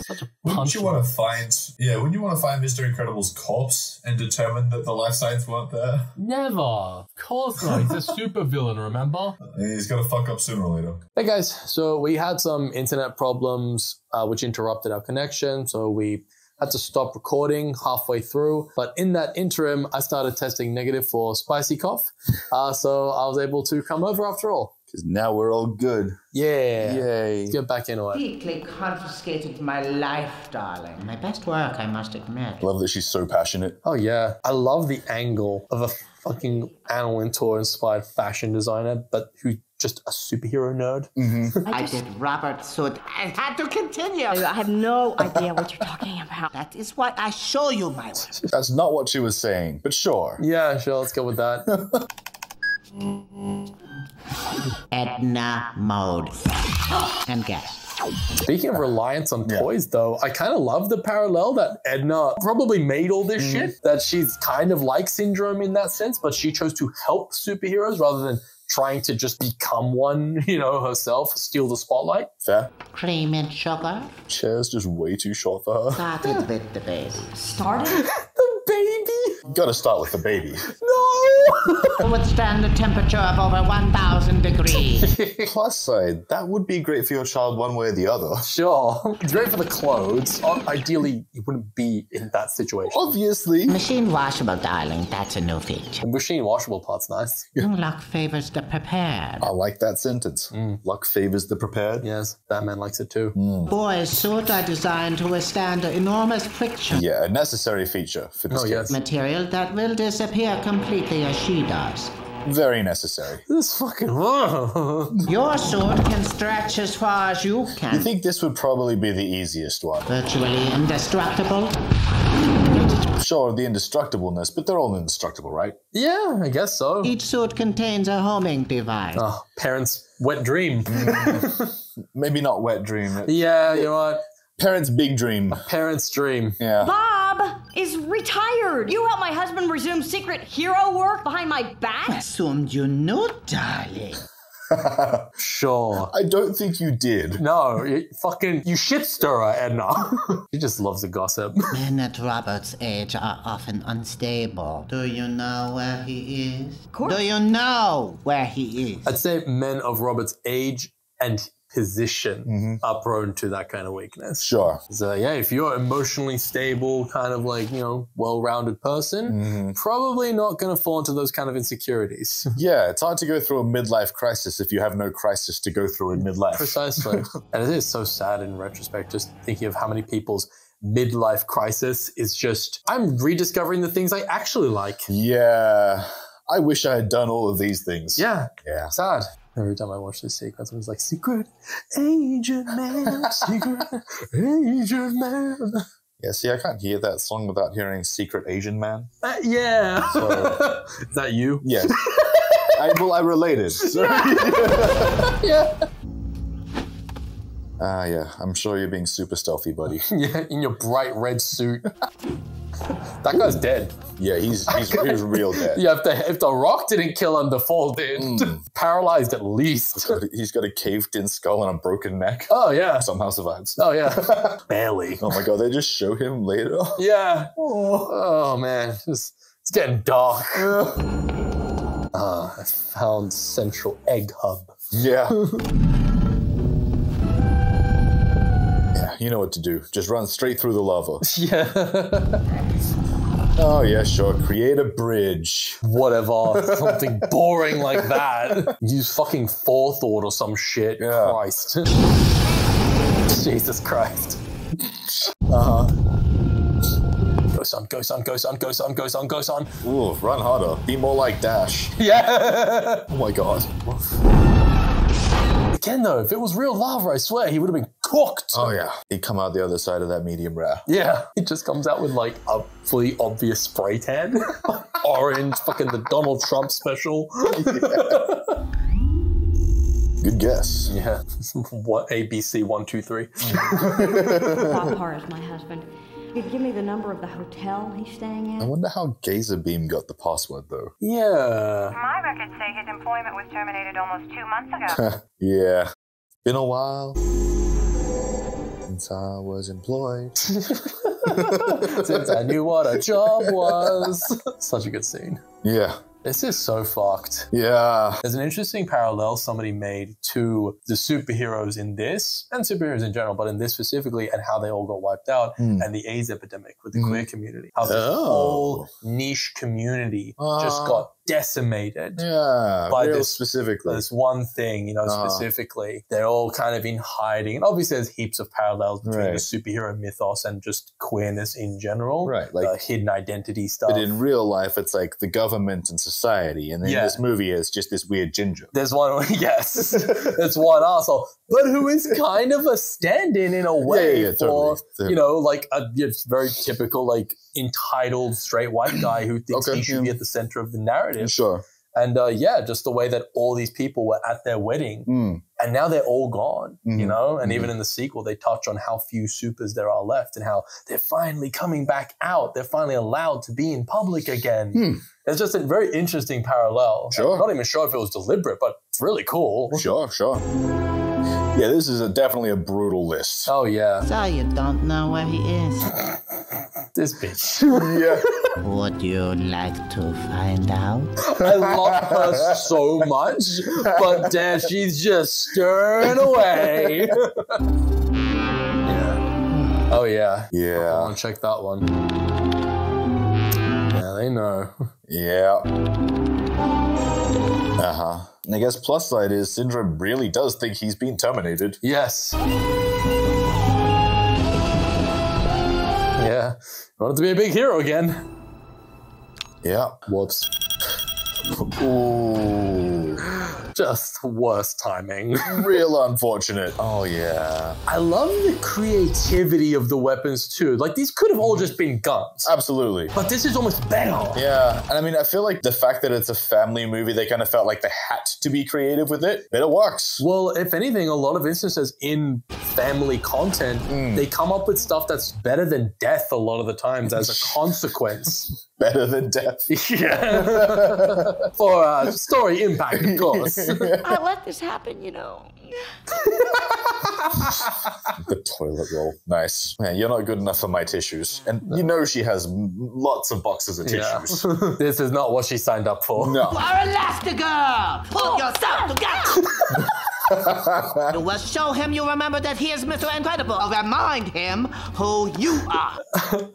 Such a Wouldn't you want to find, yeah, wouldn't you want to find Mr. Incredible's corpse and determine that the life signs weren't there? Never. Of course not. He's a super villain, remember? He's gonna fuck up sooner or later. Hey guys, so we had some internet problems uh, which interrupted our connection, so we had to stop recording halfway through. But in that interim, I started testing negative for spicy cough, uh, so I was able to come over after all. Because now we're all good. Yeah. Yay. Let's get back into it. Deeply confiscated my life, darling. My best work, I must admit. Love that she's so passionate. Oh yeah, I love the angle of a fucking Anna Wintour inspired fashion designer, but who's just a superhero nerd. Mm-hmm. I, did Robert Soot. I had to continue. I have no idea what you're talking about. That is what I show you my work. That's not what she was saying, but sure. Yeah, sure. Let's go with that. Edna mode. and guess. Speaking of reliance on toys, though, I kind of love the parallel that Edna probably made all this shit. That she's kind of like Syndrome in that sense, but she chose to help superheroes rather than trying to just become one, you know, herself, steal the spotlight. Fair. Cream and sugar. Chair's just way too short for her. Started with the baby. Started? the baby? Gotta start with the baby. No! Withstand a temperature of over 1,000 degrees. Plus side, that would be great for your child one way or the other. Sure. It's great for the clothes. Uh, Ideally, you wouldn't be in that situation. Obviously. Machine washable, darling. That's a new feature. The machine washable part's nice. Mm, luck favors the prepared. I like that sentence. Mm. Luck favors the prepared. Yes, Batman likes it too. Mm. Boys' suits are designed to withstand enormous friction. Yeah, a necessary feature for this Oh, yes. Material that will disappear completely as she does. Very necessary. This fucking. Your sword can stretch as far as you can. You can. think this would probably be the easiest one? Virtually indestructible. Sure, the indestructibleness, but they're all indestructible, right? yeah, I guess so. Each suit contains a homing device. Oh, parents' wet dream. Maybe not wet dream. yeah, you know what? Parents' big dream. Parents' dream. Yeah. Bob is retired. You helped my husband resume secret hero work behind my back? Assumed you knew, darling. Sure. I don't think you did. No, you fucking you shit stirrer, Edna. she just loves the gossip. Men at Robert's age are often unstable. Do you know where he is? course. Do you know where he is? I'd say men of Robert's age and position mm-hmm. are prone to that kind of weakness. Sure. So yeah, if you're emotionally stable, kind of like you know, well-rounded person, mm-hmm. probably not going to fall into those kind of insecurities. Yeah, it's hard to go through a midlife crisis if you have no crisis to go through in midlife. Precisely. and it is so sad in retrospect, just thinking of how many people's midlife crisis is just, I'm rediscovering the things I actually like. Yeah. I wish I had done all of these things. Yeah. Yeah. Sad. Every time I watch this sequence, I was like, secret agent man, secret agent man. Yeah, see, I can't hear that song without hearing Secret Asian Man. Uh, yeah. So- is that you? Yes. I, well, I related. yeah. Ah, yeah. I'm sure you're being super stealthy, buddy. Yeah, in your bright red suit. That guy's dead. Yeah, he's he's, he's real dead. Yeah, if the if the rock didn't kill him, the fall did. Paralyzed at least. He's got a caved in skull and a broken neck. Oh yeah. Somehow survives. Oh yeah. Barely. Oh my god, they just show him later. Yeah. Oh, man, it's, it's getting dark. Ah, I found Central Egg Hub. Yeah. You know what to do. Just run straight through the lava. Yeah. Oh yeah, sure. Create a bridge. Whatever. Something boring like that. Use fucking forethought or some shit. Yeah. Christ. Jesus Christ. Uh huh. Go son, go son, go son, go son, go son, go son. Ooh, run harder. Be more like Dash. Yeah. Oh my god. Again though, if it was real lava, I swear he would have been cooked. Oh yeah. He'd come out the other side of that medium rare. Yeah, he just comes out with like a fully obvious spray tan, orange, fucking the Donald Trump special. Good guess. Yeah, what ABC one two three. Bob Parr is my husband. You give me the number of the hotel he's staying in. I wonder how Gazerbeam got the password though. Yeah. My records say his employment was terminated almost two months ago. yeah. Been a while. Since I was employed. Since I knew what a job was. Such a good scene. Yeah. This is so fucked. Yeah. There's an interesting parallel somebody made to the superheroes in this, and superheroes in general, but in this specifically, and how they all got wiped out, Mm. and the AIDS epidemic with the Mhm. queer community. How the Oh. whole niche community just Uh, got decimated. Yeah. By this- specifically. This one thing, you know, Uh-huh. specifically, they're all kind of in hiding. And obviously, there's heaps of parallels between Right. the superhero mythos and just queerness in general. Right, like- hidden identity stuff. But in real life, it's like the government and society. And in Yeah. this movie, is just this weird ginger. There's one, yes, there's one asshole, but who is kind of a stand-in in a way yeah, yeah, for totally. you know, like a it's very typical, like entitled straight white guy who thinks Okay, he should be at the center of the narrative. Sure. And uh, yeah, just the way that all these people were at their wedding, Mm. and now they're all gone. You Mhm, know, and mhm. even in the sequel, they touch on how few supers there are left, and how they're finally coming back out. They're finally allowed to be in public again. Hmm. It's just a very interesting parallel. Sure. I'm not even sure if it was deliberate, but it's really cool. Sure, sure. Yeah, this is a, definitely a brutal list. Oh yeah, So you don't know where he is. this bitch. yeah. Would you like to find out? I love her so much, but damn, she's just stirring away. yeah. Oh yeah. Come Yeah. on, check that one. Yeah, they know. Yeah. Uh huh. And I guess plus side is Syndrome really does think he's been terminated. Yes. Yeah. Wanted to be a big hero again. Yeah. Whoops. Ooh. Just worst timing. Real unfortunate. Oh, yeah. I love the creativity of the weapons too. Like these could have all just been guns. Absolutely. But this is almost better. Yeah, and I mean, I feel like the fact that it's a family movie, they kind of felt like they had to be creative with it, but it works. Well, if anything, a lot of instances in family content, hmm. they come up with stuff that's better than death a lot of the times as a consequence. Better than death. yeah. For uh, story impact, of course. I let this happen, you know. the toilet roll. Nice. Man, you're not good enough for my tissues. And you know she has lots of boxes of Yeah. tissues. this is not what she signed up for. No. You are Elastigirl! Pull yourself together! You will show him you remember that he is Mr. Incredible. Remind him who you are.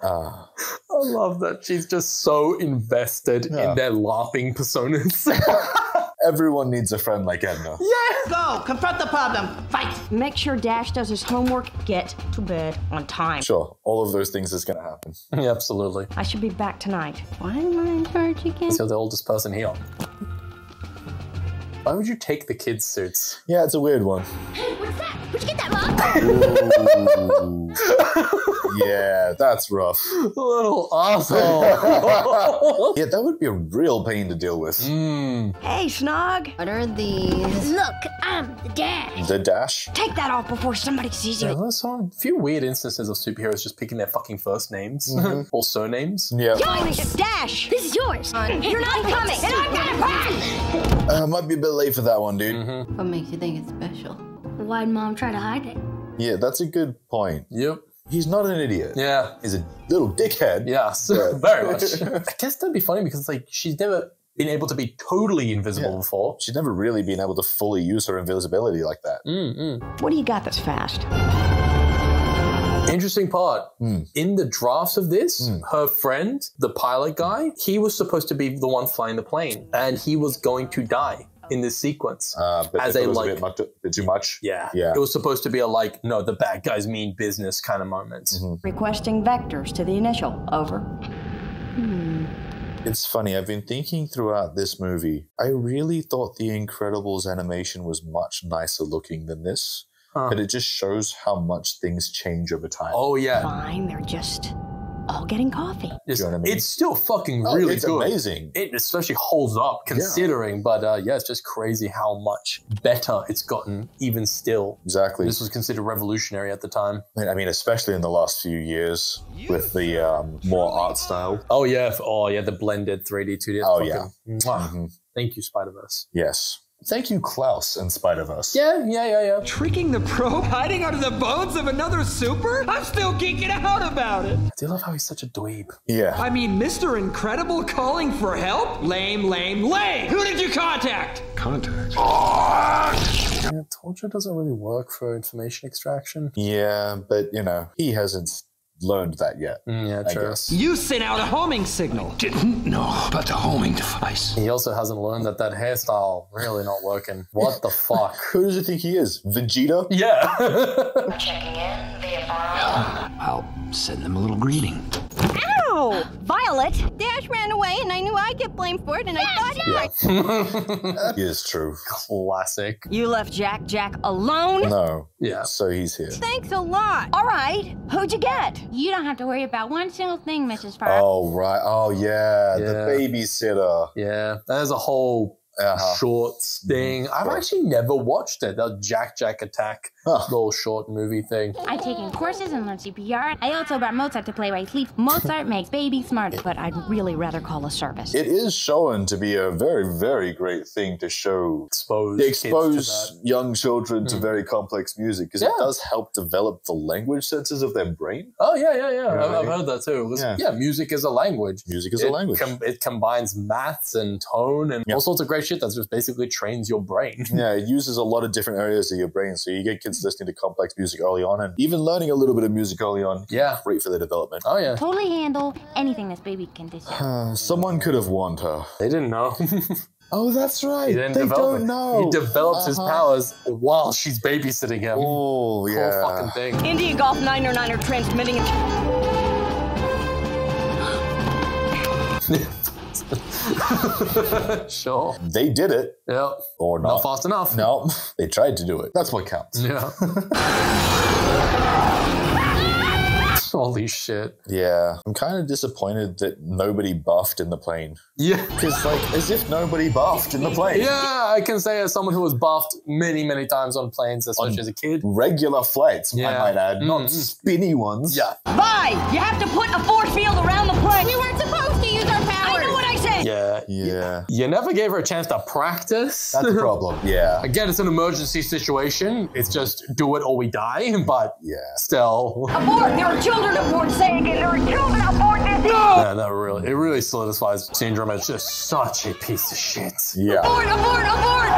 Ah. I love that she's just so invested Yeah. in their laughing personas. Everyone needs a friend like Edna. Yes! Go, confront the problem. Fight. Make sure Dash does his homework. Get to bed on time. Sure, all of those things is going to happen. yeah, absolutely. I should be back tonight. Why am I in charge again? You're the oldest person here. Why would you take the kids' suits? Yeah, it's a weird one. Hey, what's that? Where'd you get that, Mom? Yeah, that's rough. A little asshole. yeah, that would be a real pain to deal with. Mm. Hey, Snog. What are these? Look, I'm the dash. The dash? Take that off before somebody sees Yeah, you. there's a few weird instances of superheroes just picking their fucking first names or surnames. Yeah. Yours, Dash. This is yours. You're not coming. And I'm gonna pass. Uh, might be a bit late for that one, dude. What makes you think it's special? Why'd Mom try to hide it? Yeah, that's a good point. Yep. He's not an idiot. Yeah. He's a little dickhead. Yes, but- very much. I guess that'd be funny because like she's never been able to be totally invisible Yeah. before. She's never really been able to fully use her invisibility like that. Mm-mm. What do you got that's fast? Interesting part. Hmm. In the drafts of this, her friend, the pilot guy, he was supposed to be the one flying the plane, and he was going to die in this sequence. Uh, but As a, was like- a bit, much, bit too much. yeah, Yeah. It was supposed to be a like, no, the bad guys mean business kind of moment. Mm-hmm. Requesting vectors to the initial. Over. It's funny, I've been thinking throughout this movie, I really thought The Incredibles animation was much nicer looking than this. Huh. But it just shows how much things change over time. Oh yeah, Fine, they're just all getting coffee. It's, you know what I mean? it's still fucking Oh, really it's good. amazing. It especially holds up considering, but uh, yeah, it's just crazy how much better it's gotten even still. Exactly. This was considered revolutionary at the time. I mean, especially in the last few years with the um, more art style. Oh yeah, oh yeah, the blended 3D, 2D. Oh, fucking- yeah. Mwah. Mhm. Thank you, Spider Verse. Yes. Thank you, Klaus, in spite of us. Yeah, yeah, yeah, yeah. Tricking the probe, hiding under the bones of another super? I'm still geeking out about it. I do love how he's such a dweeb. Yeah. I mean, Mr. Incredible calling for help? Lame, lame, lame. Who did you contact? Contact. Yeah, torture doesn't really work for information extraction. Yeah, but you know, he hasn't learned that yet. Mm, yeah, I true. guess. You sent out a homing signal. Didn't know about the homing device. He also hasn't learned that that hairstyle really not working. What the fuck? Who does he think he is? Vegeta? Yeah. Checking in via I'll send them a little greeting. Ow! Violet! Dash ran away and I knew I'd get blamed for it and I thought That is true. Classic. You left Jack Jack alone? No. Yeah. So he's here. Thanks a lot. All right. Who'd you get? You don't have to worry about one single thing, Mrs. Parr. Oh right. Oh yeah. The babysitter. Yeah. There's a whole Uh-huh. shorts thing. I've actually never watched it. The Jack Jack Attack Huh. little short movie thing. I've taken courses and learned CPR. I also brought Mozart to play while he sleeps. Mozart makes babies smarter. But I'd really rather call a service. It is shown to be a very, very great thing to show Expose they kids to expose that. young children to Mm. very complex music because Yeah. it does help develop the language senses of their brain. Oh yeah, yeah, yeah. I've, Right. I've heard that too. Listen, Yeah. Yeah. music is a language. Music is it a language. com- it combines maths and tone and Yeah. all sorts of great shit that just basically trains your brain. yeah, it uses a lot of different areas of your brain, so you get kids listening to complex music early on, and even learning a little bit of music early on. Yeah. great for their development. Oh yeah. Totally handle anything this baby can dish out. Uh, someone could have warned her. They didn't know. Oh, that's right. He didn't they develop don't it. know. He develops his Uh-huh. powers while she's babysitting him. Oh, Whole yeah. fucking thing. India Golf 909 are transmitting. sure. They did it, Yeah. or Not not. fast enough. No, they tried to do it. That's what counts. Yeah. Holy shit. Yeah, I'm kind of disappointed that nobody buffed in the plane. Yeah. Because, like, as if nobody buffed in the plane. Yeah, I can say as someone who was buffed many, many times on planes, especially On as a kid. Regular flights, I might add, not Mm, mm. spinny ones. Yeah. Bye! You have to put a force field around the plane. We weren't supposed Yeah. Yeah. You never gave her a chance to practice. That's the problem. Yeah. Again, it's an emergency situation. It's just do it or we die, but Yeah. still. Abort! There are children aboard. Say again. There are children aboard this. Yeah, that really, it really solidifies Syndrome as just such a piece of shit. Yeah. Abort! Abort! Abort!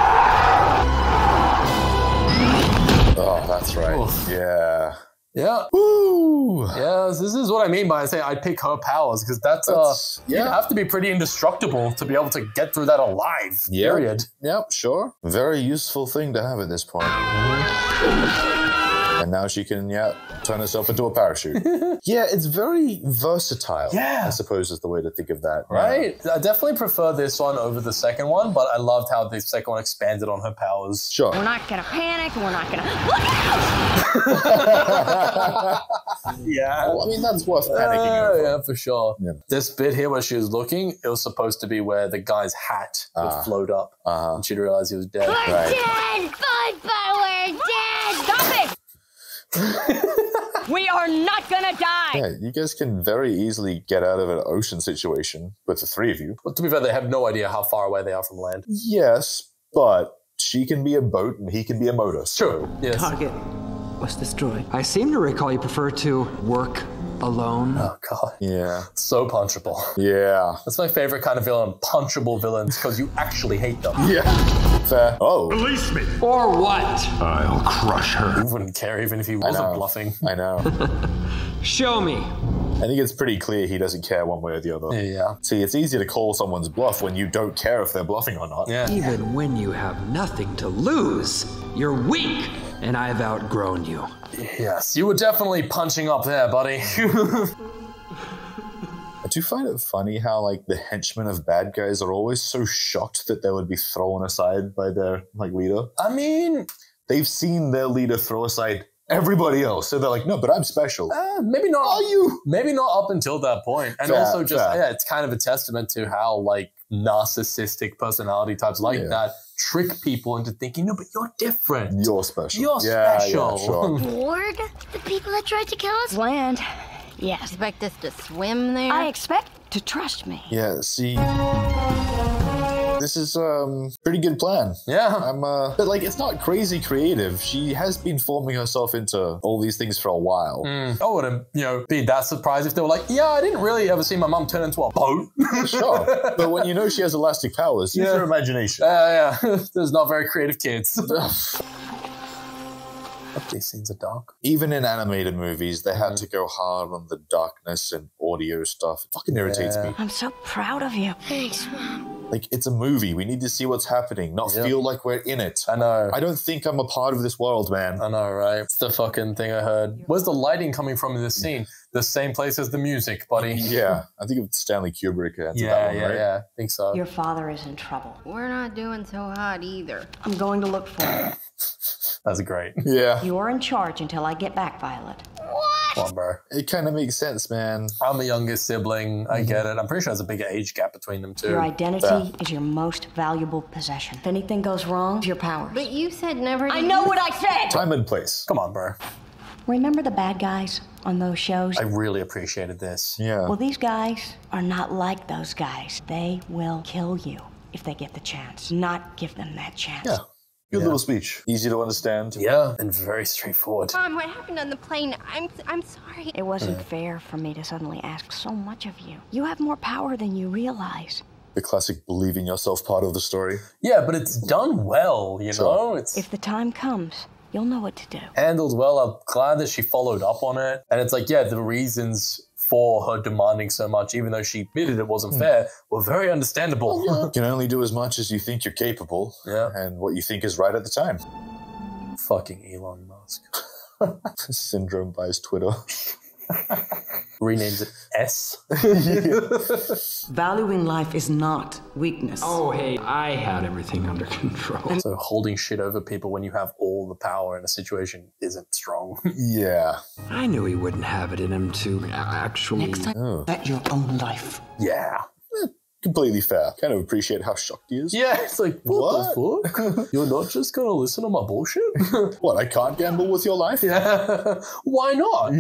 Oh, that's right. Oof. Yeah. Yeah. Woo! Yeah, this is what I mean by I say I'd pick her powers because that's, That's- uh, you have to be pretty indestructible to be able to get through that alive. Yep. Period. Yep, sure. Very useful thing to have at this point. And now she can, yeah, turn herself into a parachute. yeah, it's very versatile. Yeah. I suppose is the way to think of that. Right? I definitely prefer this one over the second one, but I loved how the second one expanded on her powers. Sure. We're not gonna panic. We're not gonna. Look out! Yeah. Well, I mean, that's worth panicking Uh, over. yeah, for sure. Yeah. This bit here where she was looking, it was supposed to be where the guy's hat would Ah. float up Uh-huh. and she'd realize he was dead. We're Right. dead! Bye bye, we're dead! Stop it! we are not gonna die. Yeah, you guys can very easily get out of an ocean situation with the three of you. But to be fair, they have no idea how far away they are from land. Yes, but she can be a boat and he can be a motor. True. Yes. Target was destroyed. I seem to recall you prefer to work alone. Oh god. Yeah. So punchable. Yeah. That's my favorite kind of villain, punchable villains, because you actually hate them. Yeah. Fair. Oh. Release me. Or what? I'll crush her. You wouldn't care even if he wasn't know. bluffing. I know. Show me. I think it's pretty clear he doesn't care one way or the other. Yeah. See, it's easy to call someone's bluff when you don't care if they're bluffing or not. Yeah. Even when you have nothing to lose, you're weak, and I've outgrown you. Yes, you were definitely punching up there, buddy. I do find it funny how like the henchmen of bad guys are always so shocked that they would be thrown aside by their like leader. I mean, They've seen their leader throw aside everybody else, so they're like, "No, but I'm special." uh, maybe not. Are you? Maybe not up until that point. And Fair, also, just fair. yeah, it's kind of a testament to how like narcissistic personality types like Yeah. that trick people into thinking, no, but you're different. You're special. You're yeah, special. Yeah, sure. Bored? The people that tried to kill us? Land. Yes. Expect us to swim there? I expect to trust me. Yeah, see, this is um pretty good plan. Yeah. I'm uh but like it's not crazy creative. She has been forming herself into all these things for a while. Mm. I wouldn't, you know, be that surprised if they were like, yeah, I didn't really ever see my mum turn into a boat. sure. But when you know she has elastic powers, use Yeah. your imagination. Uh, yeah, there's not very creative kids. But these scenes are dark. Even in animated movies, they had mm. to go hard on the darkness and audio stuff. It fucking irritates Yeah. me. I'm so proud of you. Thanks, Mom. Like it's a movie. We need to see what's happening, not Yep. feel like we're in it. I know. I don't think I'm a part of this world, man. I know, right? It's the fucking thing I heard. Where's the lighting coming from in this mm. scene? The same place as the music, buddy. Yeah, I think it's Stanley Kubrick. Yeah, that one, yeah, right? yeah. I think so. Your father is in trouble. We're not doing so hot either. I'm going to look for him. That's great. Yeah, You're in charge until I get back, Violet. Come on, bro. it kind of makes sense, man. I'm the youngest sibling. I mm-hmm. get it. I'm pretty sure there's a big age gap between them too. Your identity Yeah. is your most valuable possession. If anything goes wrong, it's your power. But you said never. I know what I said! Time and place. Come on, bro. Remember the bad guys on those shows? I really appreciated this. Yeah. Well, these guys are not like those guys. They will kill you if they get the chance. Not give them that chance. Yeah. Good little speech. Easy to understand. Yeah, and very straightforward. Mom, what happened on the plane? I'm I'm sorry. It wasn't hmm. fair for me to suddenly ask so much of you. You have more power than you realize. The classic believe in yourself part of the story. Yeah, but it's done well, you Sure. know? It's If the time comes, you'll know what to do. handled well. I'm glad that she followed up on it. And it's like, yeah, the reasons for her demanding so much, even though she admitted it wasn't hmm. fair, were very understandable. Uh-huh. You can only do as much as you think you're capable. Yeah. And what you think is right at the time. Fucking Elon Musk. Syndrome buys Twitter. Renames it S. Valuing life is not weakness. Oh, hey, I had everything under control. so holding shit over people when you have all the power in a situation isn't strong. yeah. I knew he wouldn't have it in him to actually. Next time, Oh. bet your own life. yeah. Completely fair. Kind of appreciate how shocked he is. Yeah, it's like, what, the fuck? You're not just gonna listen to my bullshit? What, I can't gamble with your life? yeah. Why not?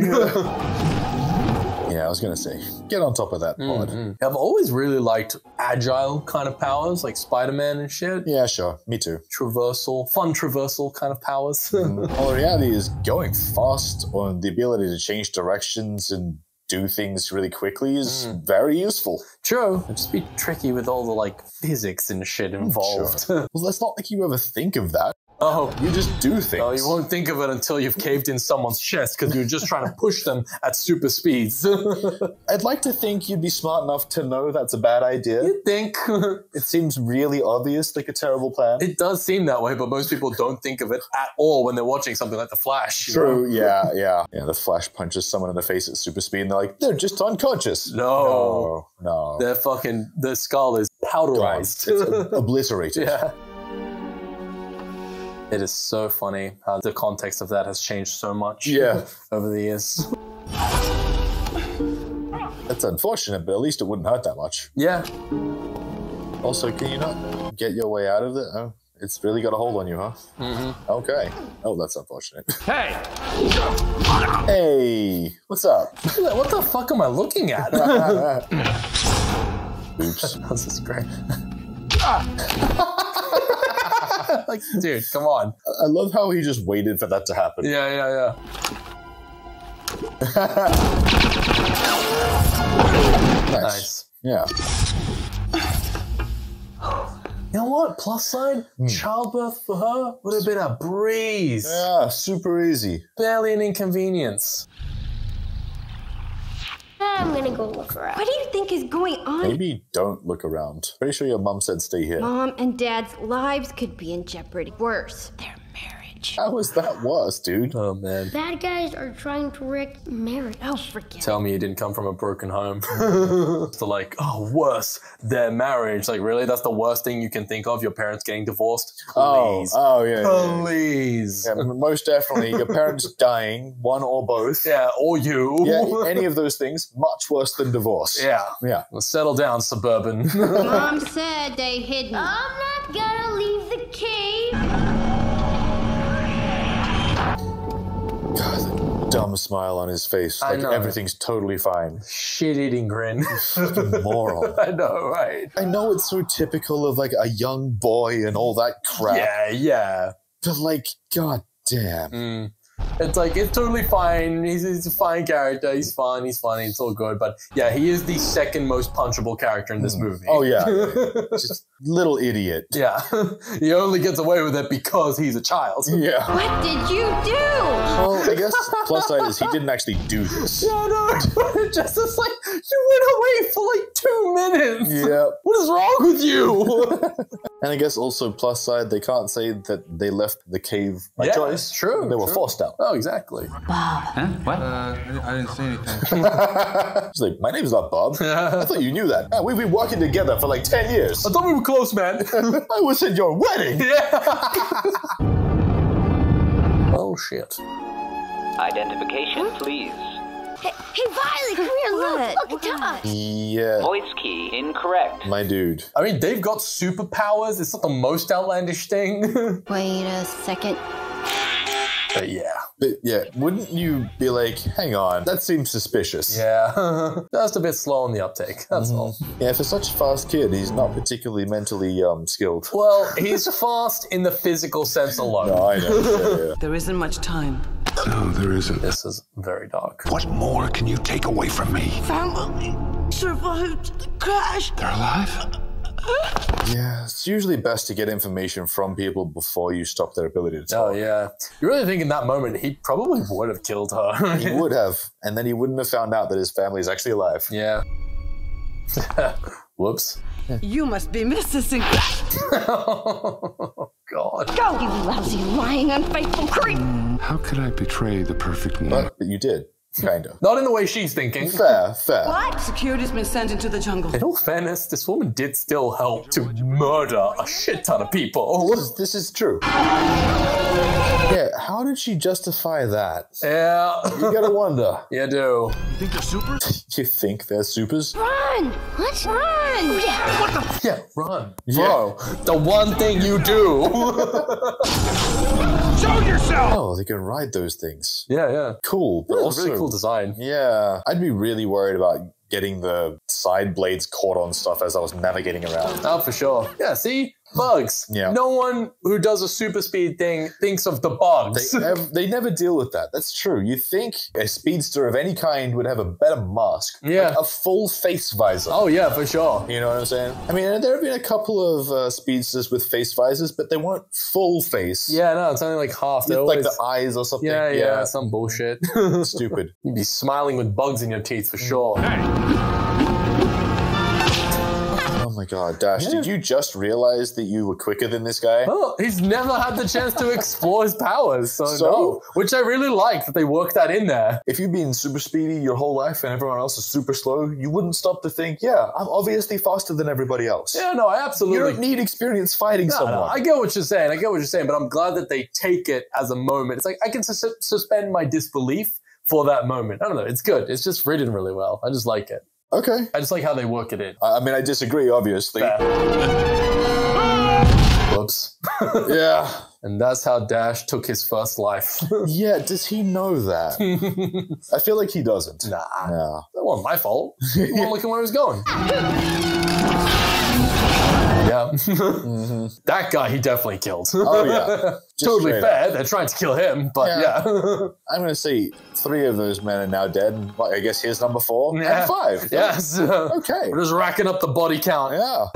Yeah, I was gonna say, get on top of that pod. Mhm. I've always really liked agile kind of powers, like Spider Man and shit. Yeah, sure. Me too. Traversal, fun traversal kind of powers. Well, the reality is going fast on the ability to change directions and do things really quickly is hmm. very useful. True. It'd just be tricky with all the like physics and shit hmm, involved. Well, that's not like you ever think of that. Oh, You just do things. Oh, you won't think of it until you've caved in someone's chest because you're just trying to push them at super speeds. I'd like to think you'd be smart enough to know that's a bad idea. you think? It seems really obvious, like a terrible plan. it does seem that way, but most people don't think of it at all when they're watching something like The Flash. True, know? yeah, yeah. Yeah, the Flash punches someone in the face at super speed and they're like, they're just unconscious. No. No, no. Their fucking, their skull is powderized. Obliterated. Yeah. It is so funny how the context of that has changed so much Yeah. over the years. That's unfortunate, but at least it wouldn't hurt that much. Yeah. Also, can you not get your way out of it? Oh, it's really got a hold on you, huh? Mm-hmm. Okay. Oh, that's unfortunate. Hey! Hey, what's up? What the fuck am I looking at? Oops. this is great. like, dude, come on. I love how he just waited for that to happen. Yeah, yeah, yeah. Nice. Nice. Yeah. You know what? Plus side, hmm. childbirth for her would have been a breeze. Yeah, super easy. Barely an inconvenience. I'm gonna go look around. What do you think is going on? Maybe don't look around. Pretty sure your mom said stay here. Mom and Dad's lives could be in jeopardy. Worse, their marriage. How is that worse, dude? Oh, man. Bad guys are trying to wreck marriage. Oh, forget. Tell me you didn't come from a broken home. so like, oh, worse, their marriage. Like, really? That's the worst thing you can think of? Your parents getting divorced? Oh, Please. oh yeah. yeah, yeah. Please. Yeah, most definitely. Your parents dying, one or both. Yeah, or you. Yeah, any of those things, much worse than divorce. Yeah. Yeah. Well, settle down, suburban. Mom said they hid me. I'm not gonna leave the cave. God, dumb smile on his face. I Like know. everything's totally fine. Shit eating grin. Fucking moron. I know, right? I know it's so typical of like a young boy and all that crap. Yeah, yeah. But like, god damn. Mm. It's like it's totally fine. He's, he's a fine character. He's fun. He's funny. It's all good. But yeah, he is the second most punchable character in this movie. Oh yeah. Just little idiot. yeah. he only gets away with it because he's a child. Yeah. What did you do? Well, I guess plus side is he didn't actually do this. Yeah, no, it just it's like you went away for like two minutes. Yeah. What is wrong with you? And I guess also plus side, they can't say that they left the cave by Yeah, choice. true, They were true. forced out. oh, exactly. Huh? What? Uh, I didn't see anything. He's like, my name's not Bob. I thought you knew that. Man, we've been working together for like 10 years. I thought we were close, man. I was at your wedding. oh shit. Identification, please. Hey, hey Violet, come here, look, look at us. Yeah, Voice key incorrect. my dude. I mean, they've got superpowers. It's not the most outlandish thing. Wait a second. but yeah. But yeah, wouldn't you be like, hang on, that seems suspicious? Yeah. Just a bit slow on the uptake. That's all. Yeah, for such a fast kid, he's not particularly mentally um, skilled. Well, he's fast in the physical sense alone. No, I know. Yeah, yeah. There isn't much time. No, there isn't. This is very dark. What more can you take away from me? Family survived the crash. They're alive? Yeah, it's usually best to get information from people before you stop their ability to oh, talk. Oh, yeah. You really think in that moment he probably would have killed her? He would have, and then he wouldn't have found out that his family is actually alive. Yeah. Whoops. You must be Mrs. Sinclair. oh, God. Go, you lousy, lying, unfaithful creep. Hmm, how could I betray the perfect woman? But, but you did, kind of. Not in the way she's thinking. Fair, fair. What? Security's been sent into the jungle. In all fairness, this woman did still help to murder a shit ton of people. This is, this is true. Yeah, how did she justify that? Yeah. You gotta wonder. You do. You think they're super? You think they're supers? Run! What? Run! Oh, yeah. What the? Yeah, run. Bro, the one thing you do. Show yourself! Oh, they can ride those things. yeah, yeah. Cool, but also really cool design. Yeah, I'd be really worried about getting the side blades caught on stuff as I was navigating around. Oh, for sure. Yeah, see? Bugs. Yeah. No one who does a super speed thing thinks of the They, bugs. they never deal with that. That's true. You'd think a speedster of any kind would have a better mask. Yeah. Like a full face visor. oh, yeah, for sure. You know what I'm saying? I mean, there have been a couple of uh, speedsters with face visors, but they weren't full face. Yeah, no, it's only like half. With, They're like the eyes or something. yeah, yeah, some bullshit. Stupid. You'd be smiling with bugs in your teeth for sure. Oh my god, Dash, did you just realize that you were quicker than this guy? Oh, he's never had the chance to explore his powers, so, So? no. Which I really like that they worked that in there. If you've been super speedy your whole life and everyone else is super slow, you wouldn't stop to think, yeah, I'm obviously faster than everybody else. Yeah, no, I absolutely. You don't need experience fighting No, someone. no, I get what you're saying. I get what you're saying, but I'm glad that they take it as a moment. It's like I can sus- suspend my disbelief for that moment. I don't know. It's good. It's just written really well. I just like it. Okay. I just like how they work it in. I I mean, I disagree, obviously. Whoops. yeah. And that's how Dash took his first life. Yeah, does he know that? I feel like he doesn't. nah, No. that wasn't my fault. He wasn't looking where he was going. Yeah. Mm-hmm. that guy he definitely killed. Oh, yeah. Just totally fair. They're trying to kill him, but Yeah. yeah. I'm going to say three of those men are now dead. I guess here's number four Yeah. and five. yes. Okay. We're just racking up the body count. Yeah.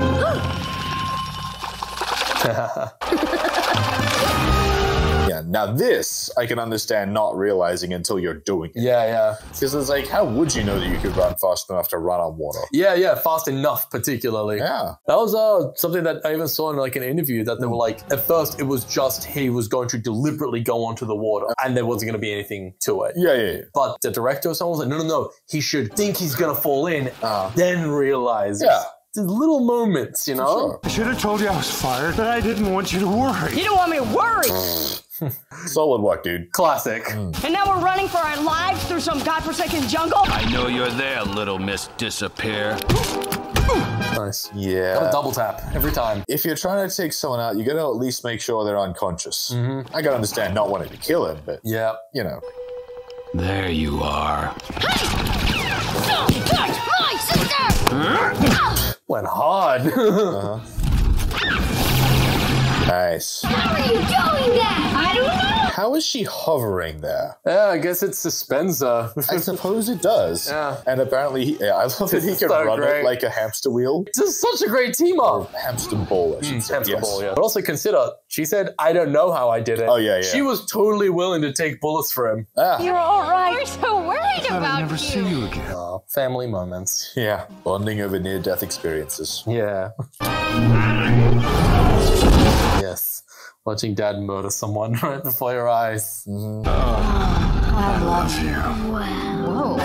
Yeah, now this I can understand not realizing until you're doing it. yeah, yeah. Because it's like, how would you know that you could run fast enough to run on water? Yeah, yeah, fast enough, particularly. Yeah. That was uh, something that I even saw in like an interview that they were like, at first it was just he was going to deliberately go onto the water and there wasn't going to be anything to it. Yeah, yeah, yeah. But the director or someone was like, no, no, no, he should think he's going to fall in, then realize. Yeah. It's little moments, you know? Sure. I should have told you I was fired, but I didn't want you to worry. You don't want me to worry. Solid work, dude. Classic. and now we're running for our lives through some godforsaken jungle. I know you're there, little Miss Disappear. Nice. Yeah. Gotta double tap every time. If you're trying to take someone out, you gotta at least make sure they're unconscious. Mm-hmm. I gotta understand not wanting to kill him, but Yeah. you know. There you are. Hey! Don't touch my sister! Went hard. Uh-huh. Nice. How are you doing that? I don't know. How is she hovering there? Yeah, I guess it's suspends her. I suppose it does. Yeah. And apparently, he, yeah, I love that he can so run great. it like a hamster wheel. It's just such a great team up. Hamster ball, I should say. Hamster yes. ball, yeah. But also consider, she said, I don't know how I did it. Oh, yeah, yeah. She was totally willing to take bullets for him. Ah. You're all right. We're so worried about I'd about never you. see you again. Uh, family moments. Yeah. Bonding over near death experiences. Yeah. yes. Watching dad murder someone right before your eyes. I love you. Whoa.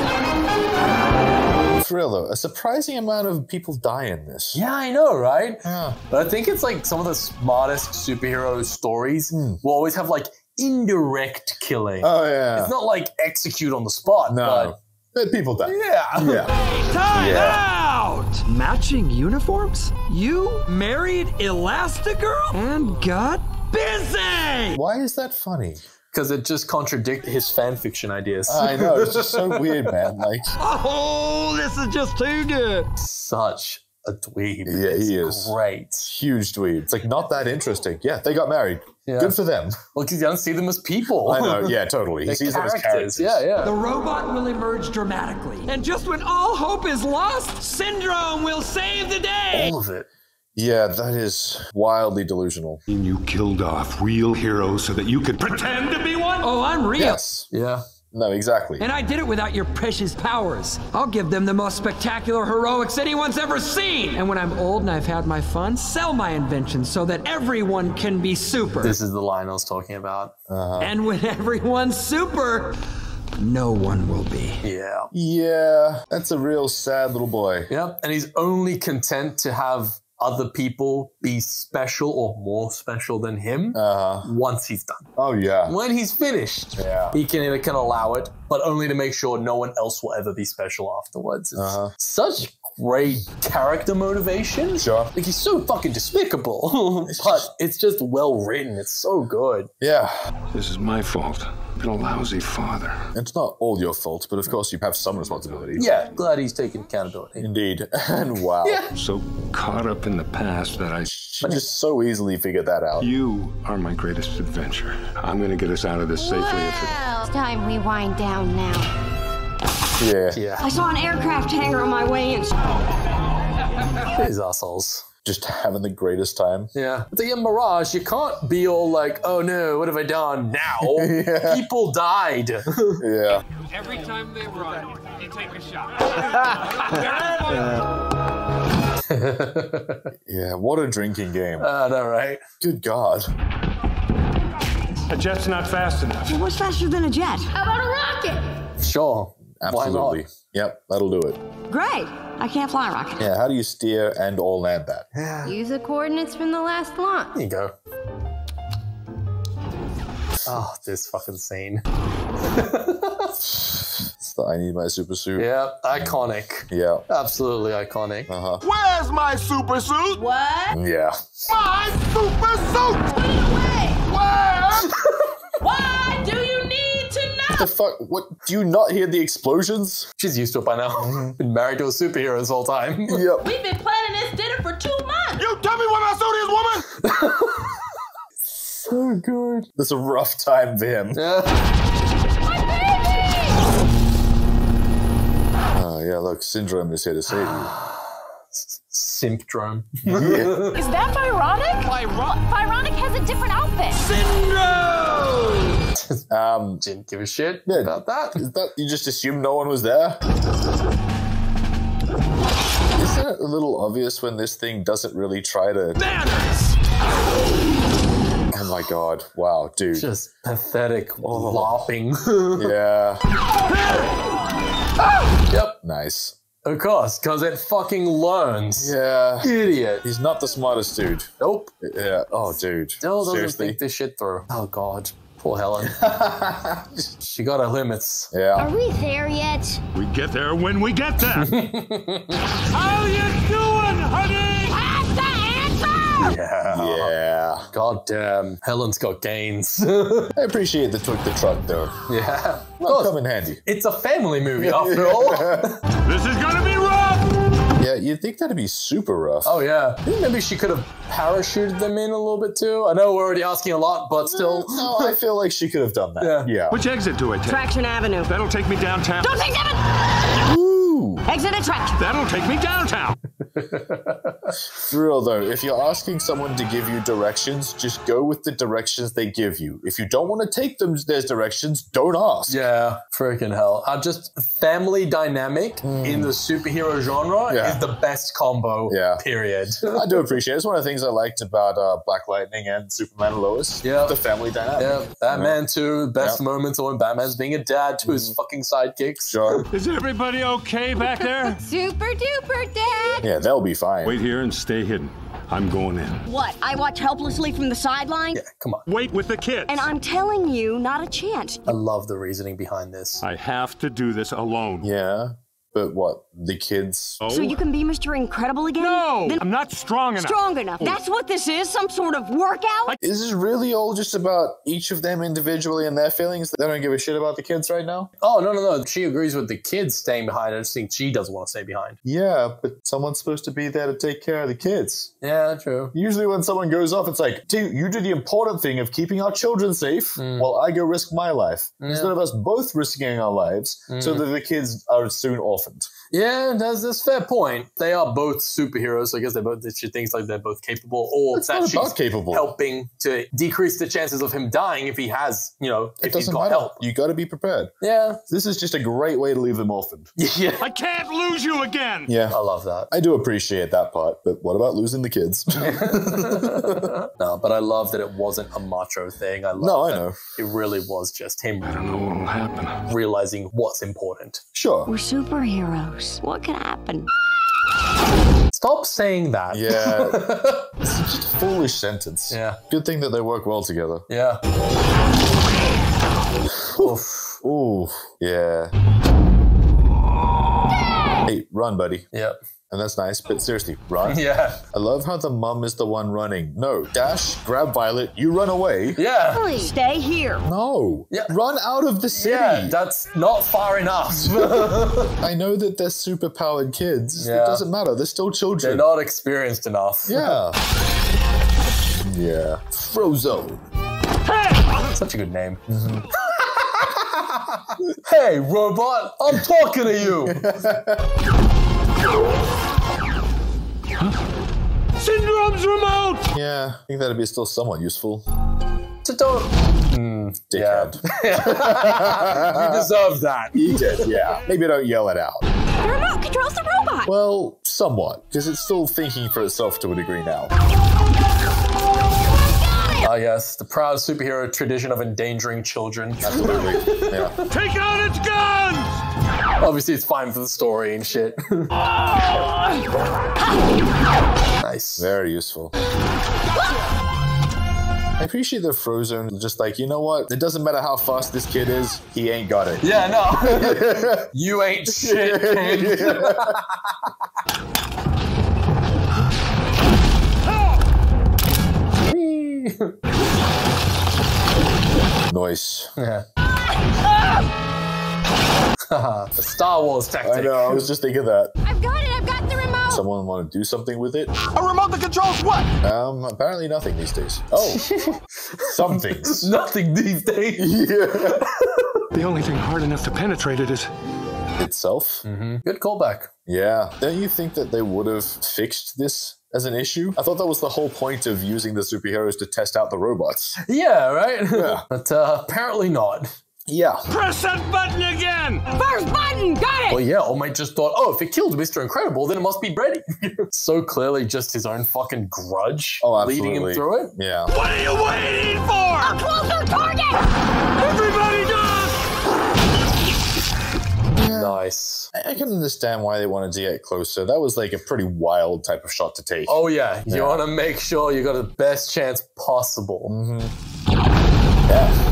For real though, a surprising amount of people die in this. Yeah, I know, right? Yeah. But I think it's like some of the smartest superhero stories Hmm. will always have like indirect killing. Oh yeah. It's not like execute on the spot. no. But people die. Yeah. Yeah. Time Yeah. out! Matching uniforms? You married Elastigirl and got busy! Why is that funny? Because it just contradicts his fan fiction ideas. I know, it's just so weird, man. Like Oh, this is just too good. Such a dweeb. Yeah, he It's is. Great. huge dweeb. It's like not that interesting. Yeah, they got married. Yeah. Good for them. Well, because you don't see them as people. I know, yeah, totally. He They're sees them as characters. Yeah, yeah. The robot will emerge dramatically. And just when all hope is lost, Syndrome will save the day! All of it. Yeah, that is wildly delusional. And You killed off real heroes so that you could pretend to be one? Oh, I'm real. Yes. Yeah. No, exactly. And I did it without your precious powers. I'll give them the most spectacular heroics anyone's ever seen. And when I'm old and I've had my fun, sell my inventions so that everyone can be super. This is the line I was talking about. Uh-huh. And when everyone's super, no one will be. Yeah. Yeah, that's a real sad little boy. Yep. And he's only content to have other people be special or more special than him Uh, once he's done. oh yeah. When he's finished, Yeah. he can, can allow it, but only to make sure no one else will ever be special afterwards. It's Uh-huh. such great character motivation. Sure. Like he's so fucking despicable, but it's just well written. It's so good. Yeah. This is my fault. I've been a lousy father. It's not all your fault, but of course you have some responsibility. Yeah, glad he's taking accountability. Indeed. And wow. Yeah. So caught up in the past that I. She just so easily figured that out. You are my greatest adventure. I'm gonna get us out of this safely if it. Well, it's time we wind down now. Yeah. Yeah. I saw an aircraft hangar on my way in. These assholes. Just having the greatest time. Yeah. It's like in Mirage, you can't be all like, oh no, what have I done now? Yeah. People died. Yeah. Every time they run, you take a shot. Yeah. What a drinking game. I know, right? Good God. A jet's not fast enough. What's faster than a jet? How about a rocket? Sure. Absolutely. Yep, that'll do it. Great. I can't fly a rocket. Yeah, how do you steer and or land that? Use the coordinates from the last launch. There you go. Oh, this fucking scene. I need my super suit. Yeah, iconic. Yeah. Absolutely iconic. Uh-huh. Where's my super suit? What? Yeah. My super suit! Why do you need to know? What the fuck? What? Do you not hear the explosions? She's used to it by now. Mm-hmm. Been married to a superhero this whole time. Yep. We've been planning this dinner for two months. You tell me where my suit is, woman! So good. That's a rough time for him. Yeah. Oh, yeah, look, Syndrome is here to save you. Simpdrome. Yeah. Is that Byronic? Byronic has a different outfit. Syndrome! Um, Didn't give a shit Yeah. about that. is that you just assumed no one was there? Isn't it a little obvious when this thing doesn't really try to? Banners! Oh my god! Wow, dude. Just pathetic lopping. Yeah. yep. Nice. Of course, because it fucking learns. Yeah. Idiot. He's not the smartest dude. Nope. Yeah. Oh, dude. Still doesn't Seriously. think this shit through. Oh god. Poor Helen. she got her limits. Yeah. Are we there yet? We get there when we get there. How you doing, honey? That's the answer! Yeah. Yeah. God damn. Helen's got gains. I appreciate the took the truck though. yeah. Well, come in handy. It's a family movie after all. This is gonna be rough! Yeah, you'd think that'd be super rough. Oh yeah. I think maybe she could have parachuted them in a little bit too. I know we're already asking a lot, but still. No, I feel like she could have done that. Yeah. Yeah. Which exit do I take? Traction Avenue. That'll take me downtown. Don't take seven! Ooh. Exit at Traction. That'll take me downtown. For real though, if you're asking someone to give you directions, just go with the directions they give you. If you don't want to take them their directions, don't ask. Yeah, freaking hell. Uh, just family dynamic in the superhero genre Hmm. Yeah. is the best combo, Yeah. period. I do appreciate it. It's one of the things I liked about uh, Black Lightning and Superman and Lois. Yeah. The family dynamic. yeah, Batman too. Best Yeah. moments are when Batman's being a dad to his fucking sidekicks. Sure. Is everybody okay back there? Super duper, Dad! Yeah, they'll be fine. Wait here and stay hidden. I'm going in. What? I watch helplessly from the sideline? Yeah, come on. Wait with the kids. And I'm telling you, not a chance. I love the reasoning behind this. I have to do this alone. Yeah. But what? The kids? Oh? So you can be Mr. Incredible again? No! Then I'm not strong enough. strong enough. That's what this is? Some sort of workout? Is this really all just about each of them individually and their feelings? They don't give a shit about the kids right now? Oh no no no! She agrees with the kids staying behind. I just think she doesn't want to stay behind. Yeah, but someone's supposed to be there to take care of the kids. Yeah, true. Usually, when someone goes off, it's like, dude, you do the important thing of keeping our children safe hmm. while I go risk my life. Instead of us both risking our lives hmm. so that the kids are soon orphaned. Yeah, that's that's a fair point. They are both superheroes. So I guess they both she thinks like they're both capable, or It's that not she's about capable. helping to decrease the chances of him dying if he has, you know, It if he's doesn't got matter. help. You got to be prepared. Yeah, This is just a great way to leave them orphaned. yeah. I can't lose you again. Yeah, I love that. I do appreciate that part, but what about losing the kids? no, but I love that it wasn't a macho thing. I love No, I that know. It really was just him I don't know what'll happen. realizing what's important. sure. We're superheroes. What can happen? Stop saying that. Yeah. it's just a foolish sentence. Yeah. Good thing that they work well together. Yeah. Oof. Ooh, yeah. Hey, run, buddy. Yep. And that's nice, but seriously, run. Yeah. I love how the mum is the one running. No, Dash, grab Violet, you run away. Yeah. Please stay here. No. Yeah. Run out of the city. Yeah, that's not far enough. I know that they're super powered kids. Yeah. It doesn't matter. They're still children. They're not experienced enough. Yeah. yeah. Frozone. Such a good name. hey, robot, I'm talking to you. Syndrome's remote! Yeah, I think that'd be still somewhat useful. So don't. Mm, Dickhead. you deserve that. You did, yeah. Maybe don't yell it out. The remote controls the robot. Well, somewhat, because it's still thinking for itself to a degree now. Ah, yes, the proud superhero tradition of endangering children. Absolutely. Yeah. Take out its guns! Obviously, it's fine for the story and shit. nice. Very useful. I appreciate the Frozone just like, you know what? It doesn't matter how fast this kid is, he ain't got it. Yeah, no. you ain't shit, kid. Noise. Yeah. the Star Wars tactic. I know, I was just thinking of that. I've got it. I've got the remote. Someone want to do something with it? A remote that controls what? Um, apparently nothing these days. Oh, some things. Nothing these days. Yeah. The only thing hard enough to penetrate it is. Itself? Good callback. Yeah. Don't you think that they would have fixed this as an issue? I thought that was the whole point of using the superheroes to test out the robots. Yeah, right? Yeah. but uh, apparently not. Yeah. Press that button again! First button. Got it. Well, yeah, or might just thought, oh, if it killed Mr. Incredible, then it must be Brady. so clearly just his own fucking grudge Oh, leading him through it. Yeah. What are you waiting for? A closer target. Everybody duck! Nice. I I can understand why they wanted to get closer. That was like a pretty wild type of shot to take. Oh, yeah. You want to make sure you got the best chance possible. Mm-hmm. Yeah.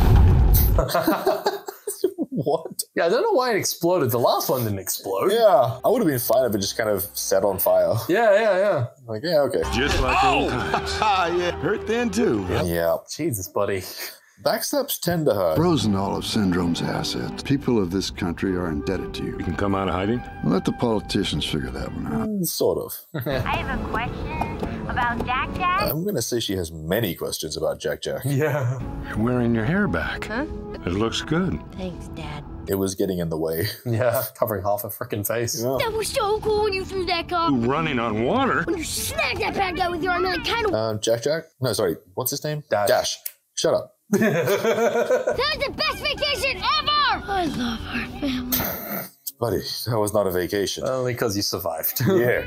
what? Yeah, I don't know why it exploded. The last one didn't explode. Yeah, I would have been fine if it just kind of set on fire. Yeah, yeah, yeah. Like, yeah, okay. Just like old times. yeah, hurt then too. Yeah. Jesus, buddy. Backsteps tend to hurt. Rosenall of Syndrome's assets. People of this country are indebted to you. You can come out of hiding? Let the politicians figure that one out. Mm, Sort of. I have a question about Jack Jack. I'm gonna say she has many questions about Jack Jack. Yeah. You're wearing your hair back. Huh? It looks good. Thanks, Dad. It was getting in the way. Yeah, covering half a freaking face. That was so cool when you threw that car. Running on water? When you smacked that bad guy with your arm like kind of. Uh, Jack Jack? No, sorry. What's his name? Dash. Dash. Shut up. That was the best vacation ever! I love our family. Buddy, that was not a vacation. Only because you survived. yeah.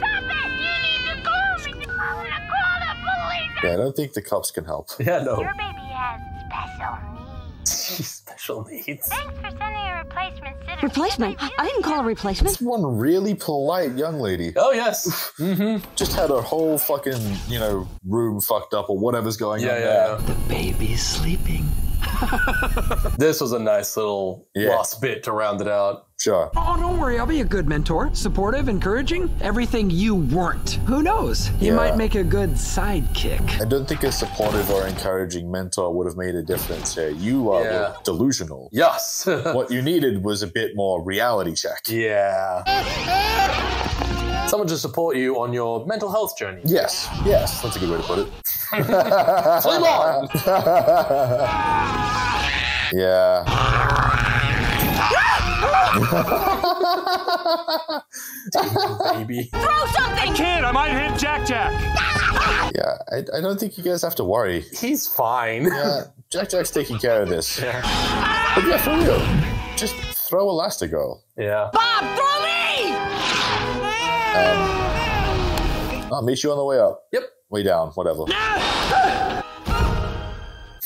Yeah, I don't think the cops can help. Yeah, no. Your baby has special needs. Special needs. Thanks for sending a replacement sitter. Replacement? I didn't call a replacement. This one really polite young lady. Oh, yes. mm-hmm. Just had her whole fucking, you know, room fucked up or whatever's going Yeah, on yeah, there. yeah. The baby's sleeping. This was a nice little Yeah. last bit to round it out. Sure. Oh, oh, don't worry. I'll be a good mentor. Supportive, encouraging. Everything you weren't. Who knows? You Yeah. might make a good sidekick. I don't think a supportive or encouraging mentor would have made a difference here. You are Yeah. delusional. Yes. what you needed was a bit more reality check. yeah. Someone to support you on your mental health journey. Yes, yes, that's a good way to put it. Flame on! yeah. Baby. Throw something! I can't. I might hit Jack Jack. Yeah, I, I don't think you guys have to worry. He's fine. Yeah, Jack Jack's taking care of this. But yeah, for real, just throw Elastigirl. Yeah. Bob, throw me! Um, I'll meet you on the way up. Yep. Way down, whatever.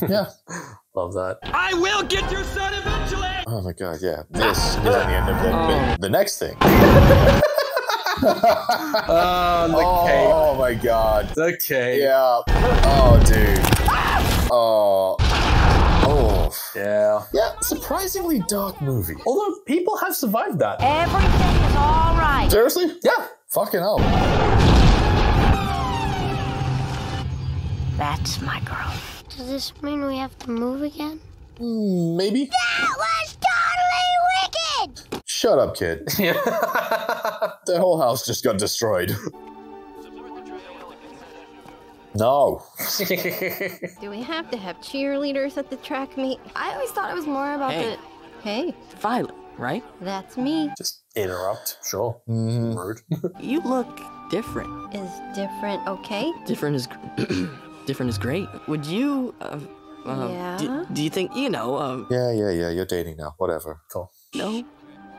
yeah. Love that. I will get your son eventually! Oh my god, yeah. This is the end of the, thing. the next thing. Uh, the oh my god. The cape. Yeah. Oh, dude. Oh. Oh. Yeah. Yeah, surprisingly dark movie. Although people have survived that. Everything is all right. Seriously? Yeah. Fucking hell. That's my girl. Does this mean we have to move again? Hmm, Maybe? That was totally wicked! Shut up, kid. the whole house just got destroyed. No. Do we have to have cheerleaders at the track meet? I always thought it was more about Hey. the. Hey, Violet, right? that's me. Just interrupt. Sure. Mhm. Rude. You look different. Is different okay? Different is different is great. Would you? Uh, uh, Yeah? do, do you think you know? Um, Yeah, yeah, yeah. You're dating now. Whatever. Cool. no.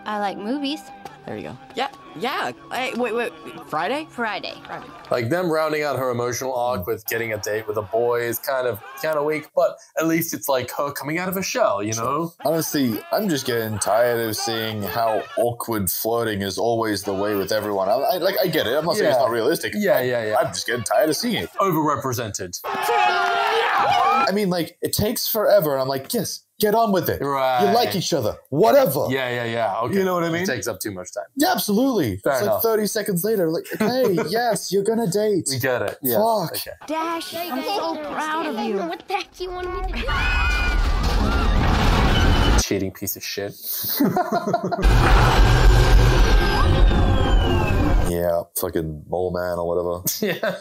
I like movies. There you go. Yeah, yeah. Hey, wait, wait. Friday? Friday. Friday. Like them rounding out her emotional arc with getting a date with a boy is kind of kind of weak, but at least it's like her coming out of a shell, you know? Honestly, I'm just getting tired of seeing how awkward flirting is always the way with everyone. I, I like, I get it. I'm not saying it's not realistic. Yeah, yeah, yeah. I'm just getting tired of seeing it. Overrepresented. I mean, like, it takes forever, and I'm like, yes, get on with it. Right. You like each other. Whatever. Yeah, yeah, yeah. Okay. You know what I mean? It takes up too much time. Yeah, absolutely. Fair it's enough. like 30 seconds later, like, hey, yes, you're gonna date. We get it. Yeah. Fuck. Okay. Dash, I'm so proud of you. What the heck you want me to do? Cheating piece of shit. Yeah, fucking mole man or whatever. yeah.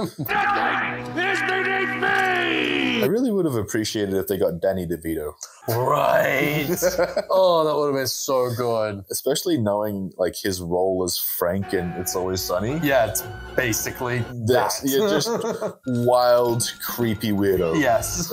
This beneath me! I really would have appreciated if they got Danny DeVito. Right. oh, that would have been so good. Especially knowing like his role as Frank and It's Always Sunny. Yeah, it's basically This, that. you're just wild, creepy weirdo. yes.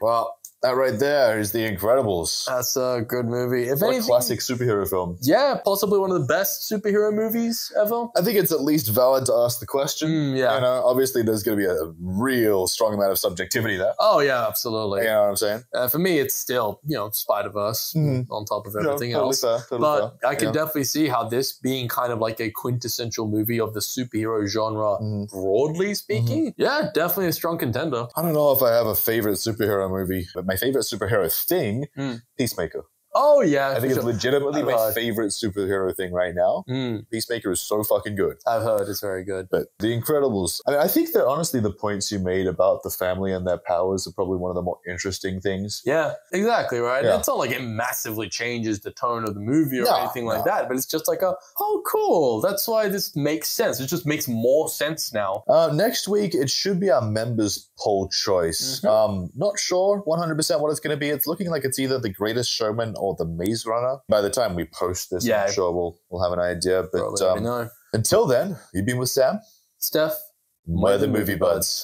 Well, that right there is The Incredibles. That's a good movie. If What a anything, classic superhero film. yeah, possibly one of the best superhero movies ever. I think it's at least valid to ask the question. Mm, yeah. You know, obviously there's going to be a real strong amount of subjectivity there. Oh yeah, absolutely. You know what I'm saying? Uh, for me, it's still you know Spider Verse Mhm. on top of everything totally else. fair, totally but fair. I can Yeah. definitely see how this being kind of like a quintessential movie of the superhero genre, Mhm. broadly speaking, yeah, definitely a strong contender. I don't know if I have a favorite superhero movie, but my favorite superhero thing, Mm. Peacemaker. Oh yeah, I think it's sure. legitimately I've my heard. favorite superhero thing right now. Mm. Peacemaker is so fucking good. I've heard it's very good. But The Incredibles, I mean, I think that honestly, the points you made about the family and their powers are probably one of the more interesting things. Yeah, exactly right. Yeah. It's not like it massively changes the tone of the movie or No, anything like no. that, but it's just like a oh cool. That's why this makes sense. It just makes more sense now. Uh, next week, it should be our members' poll choice. Mm-hmm. Um, not sure 100% what it's going to be. It's looking like it's either The Greatest Showman or The Maze Runner. By the time we post this, Yeah. I'm sure we'll, we'll have an idea. But um, know. until then, you've been with Sam. Steph, We're the Movie Budz.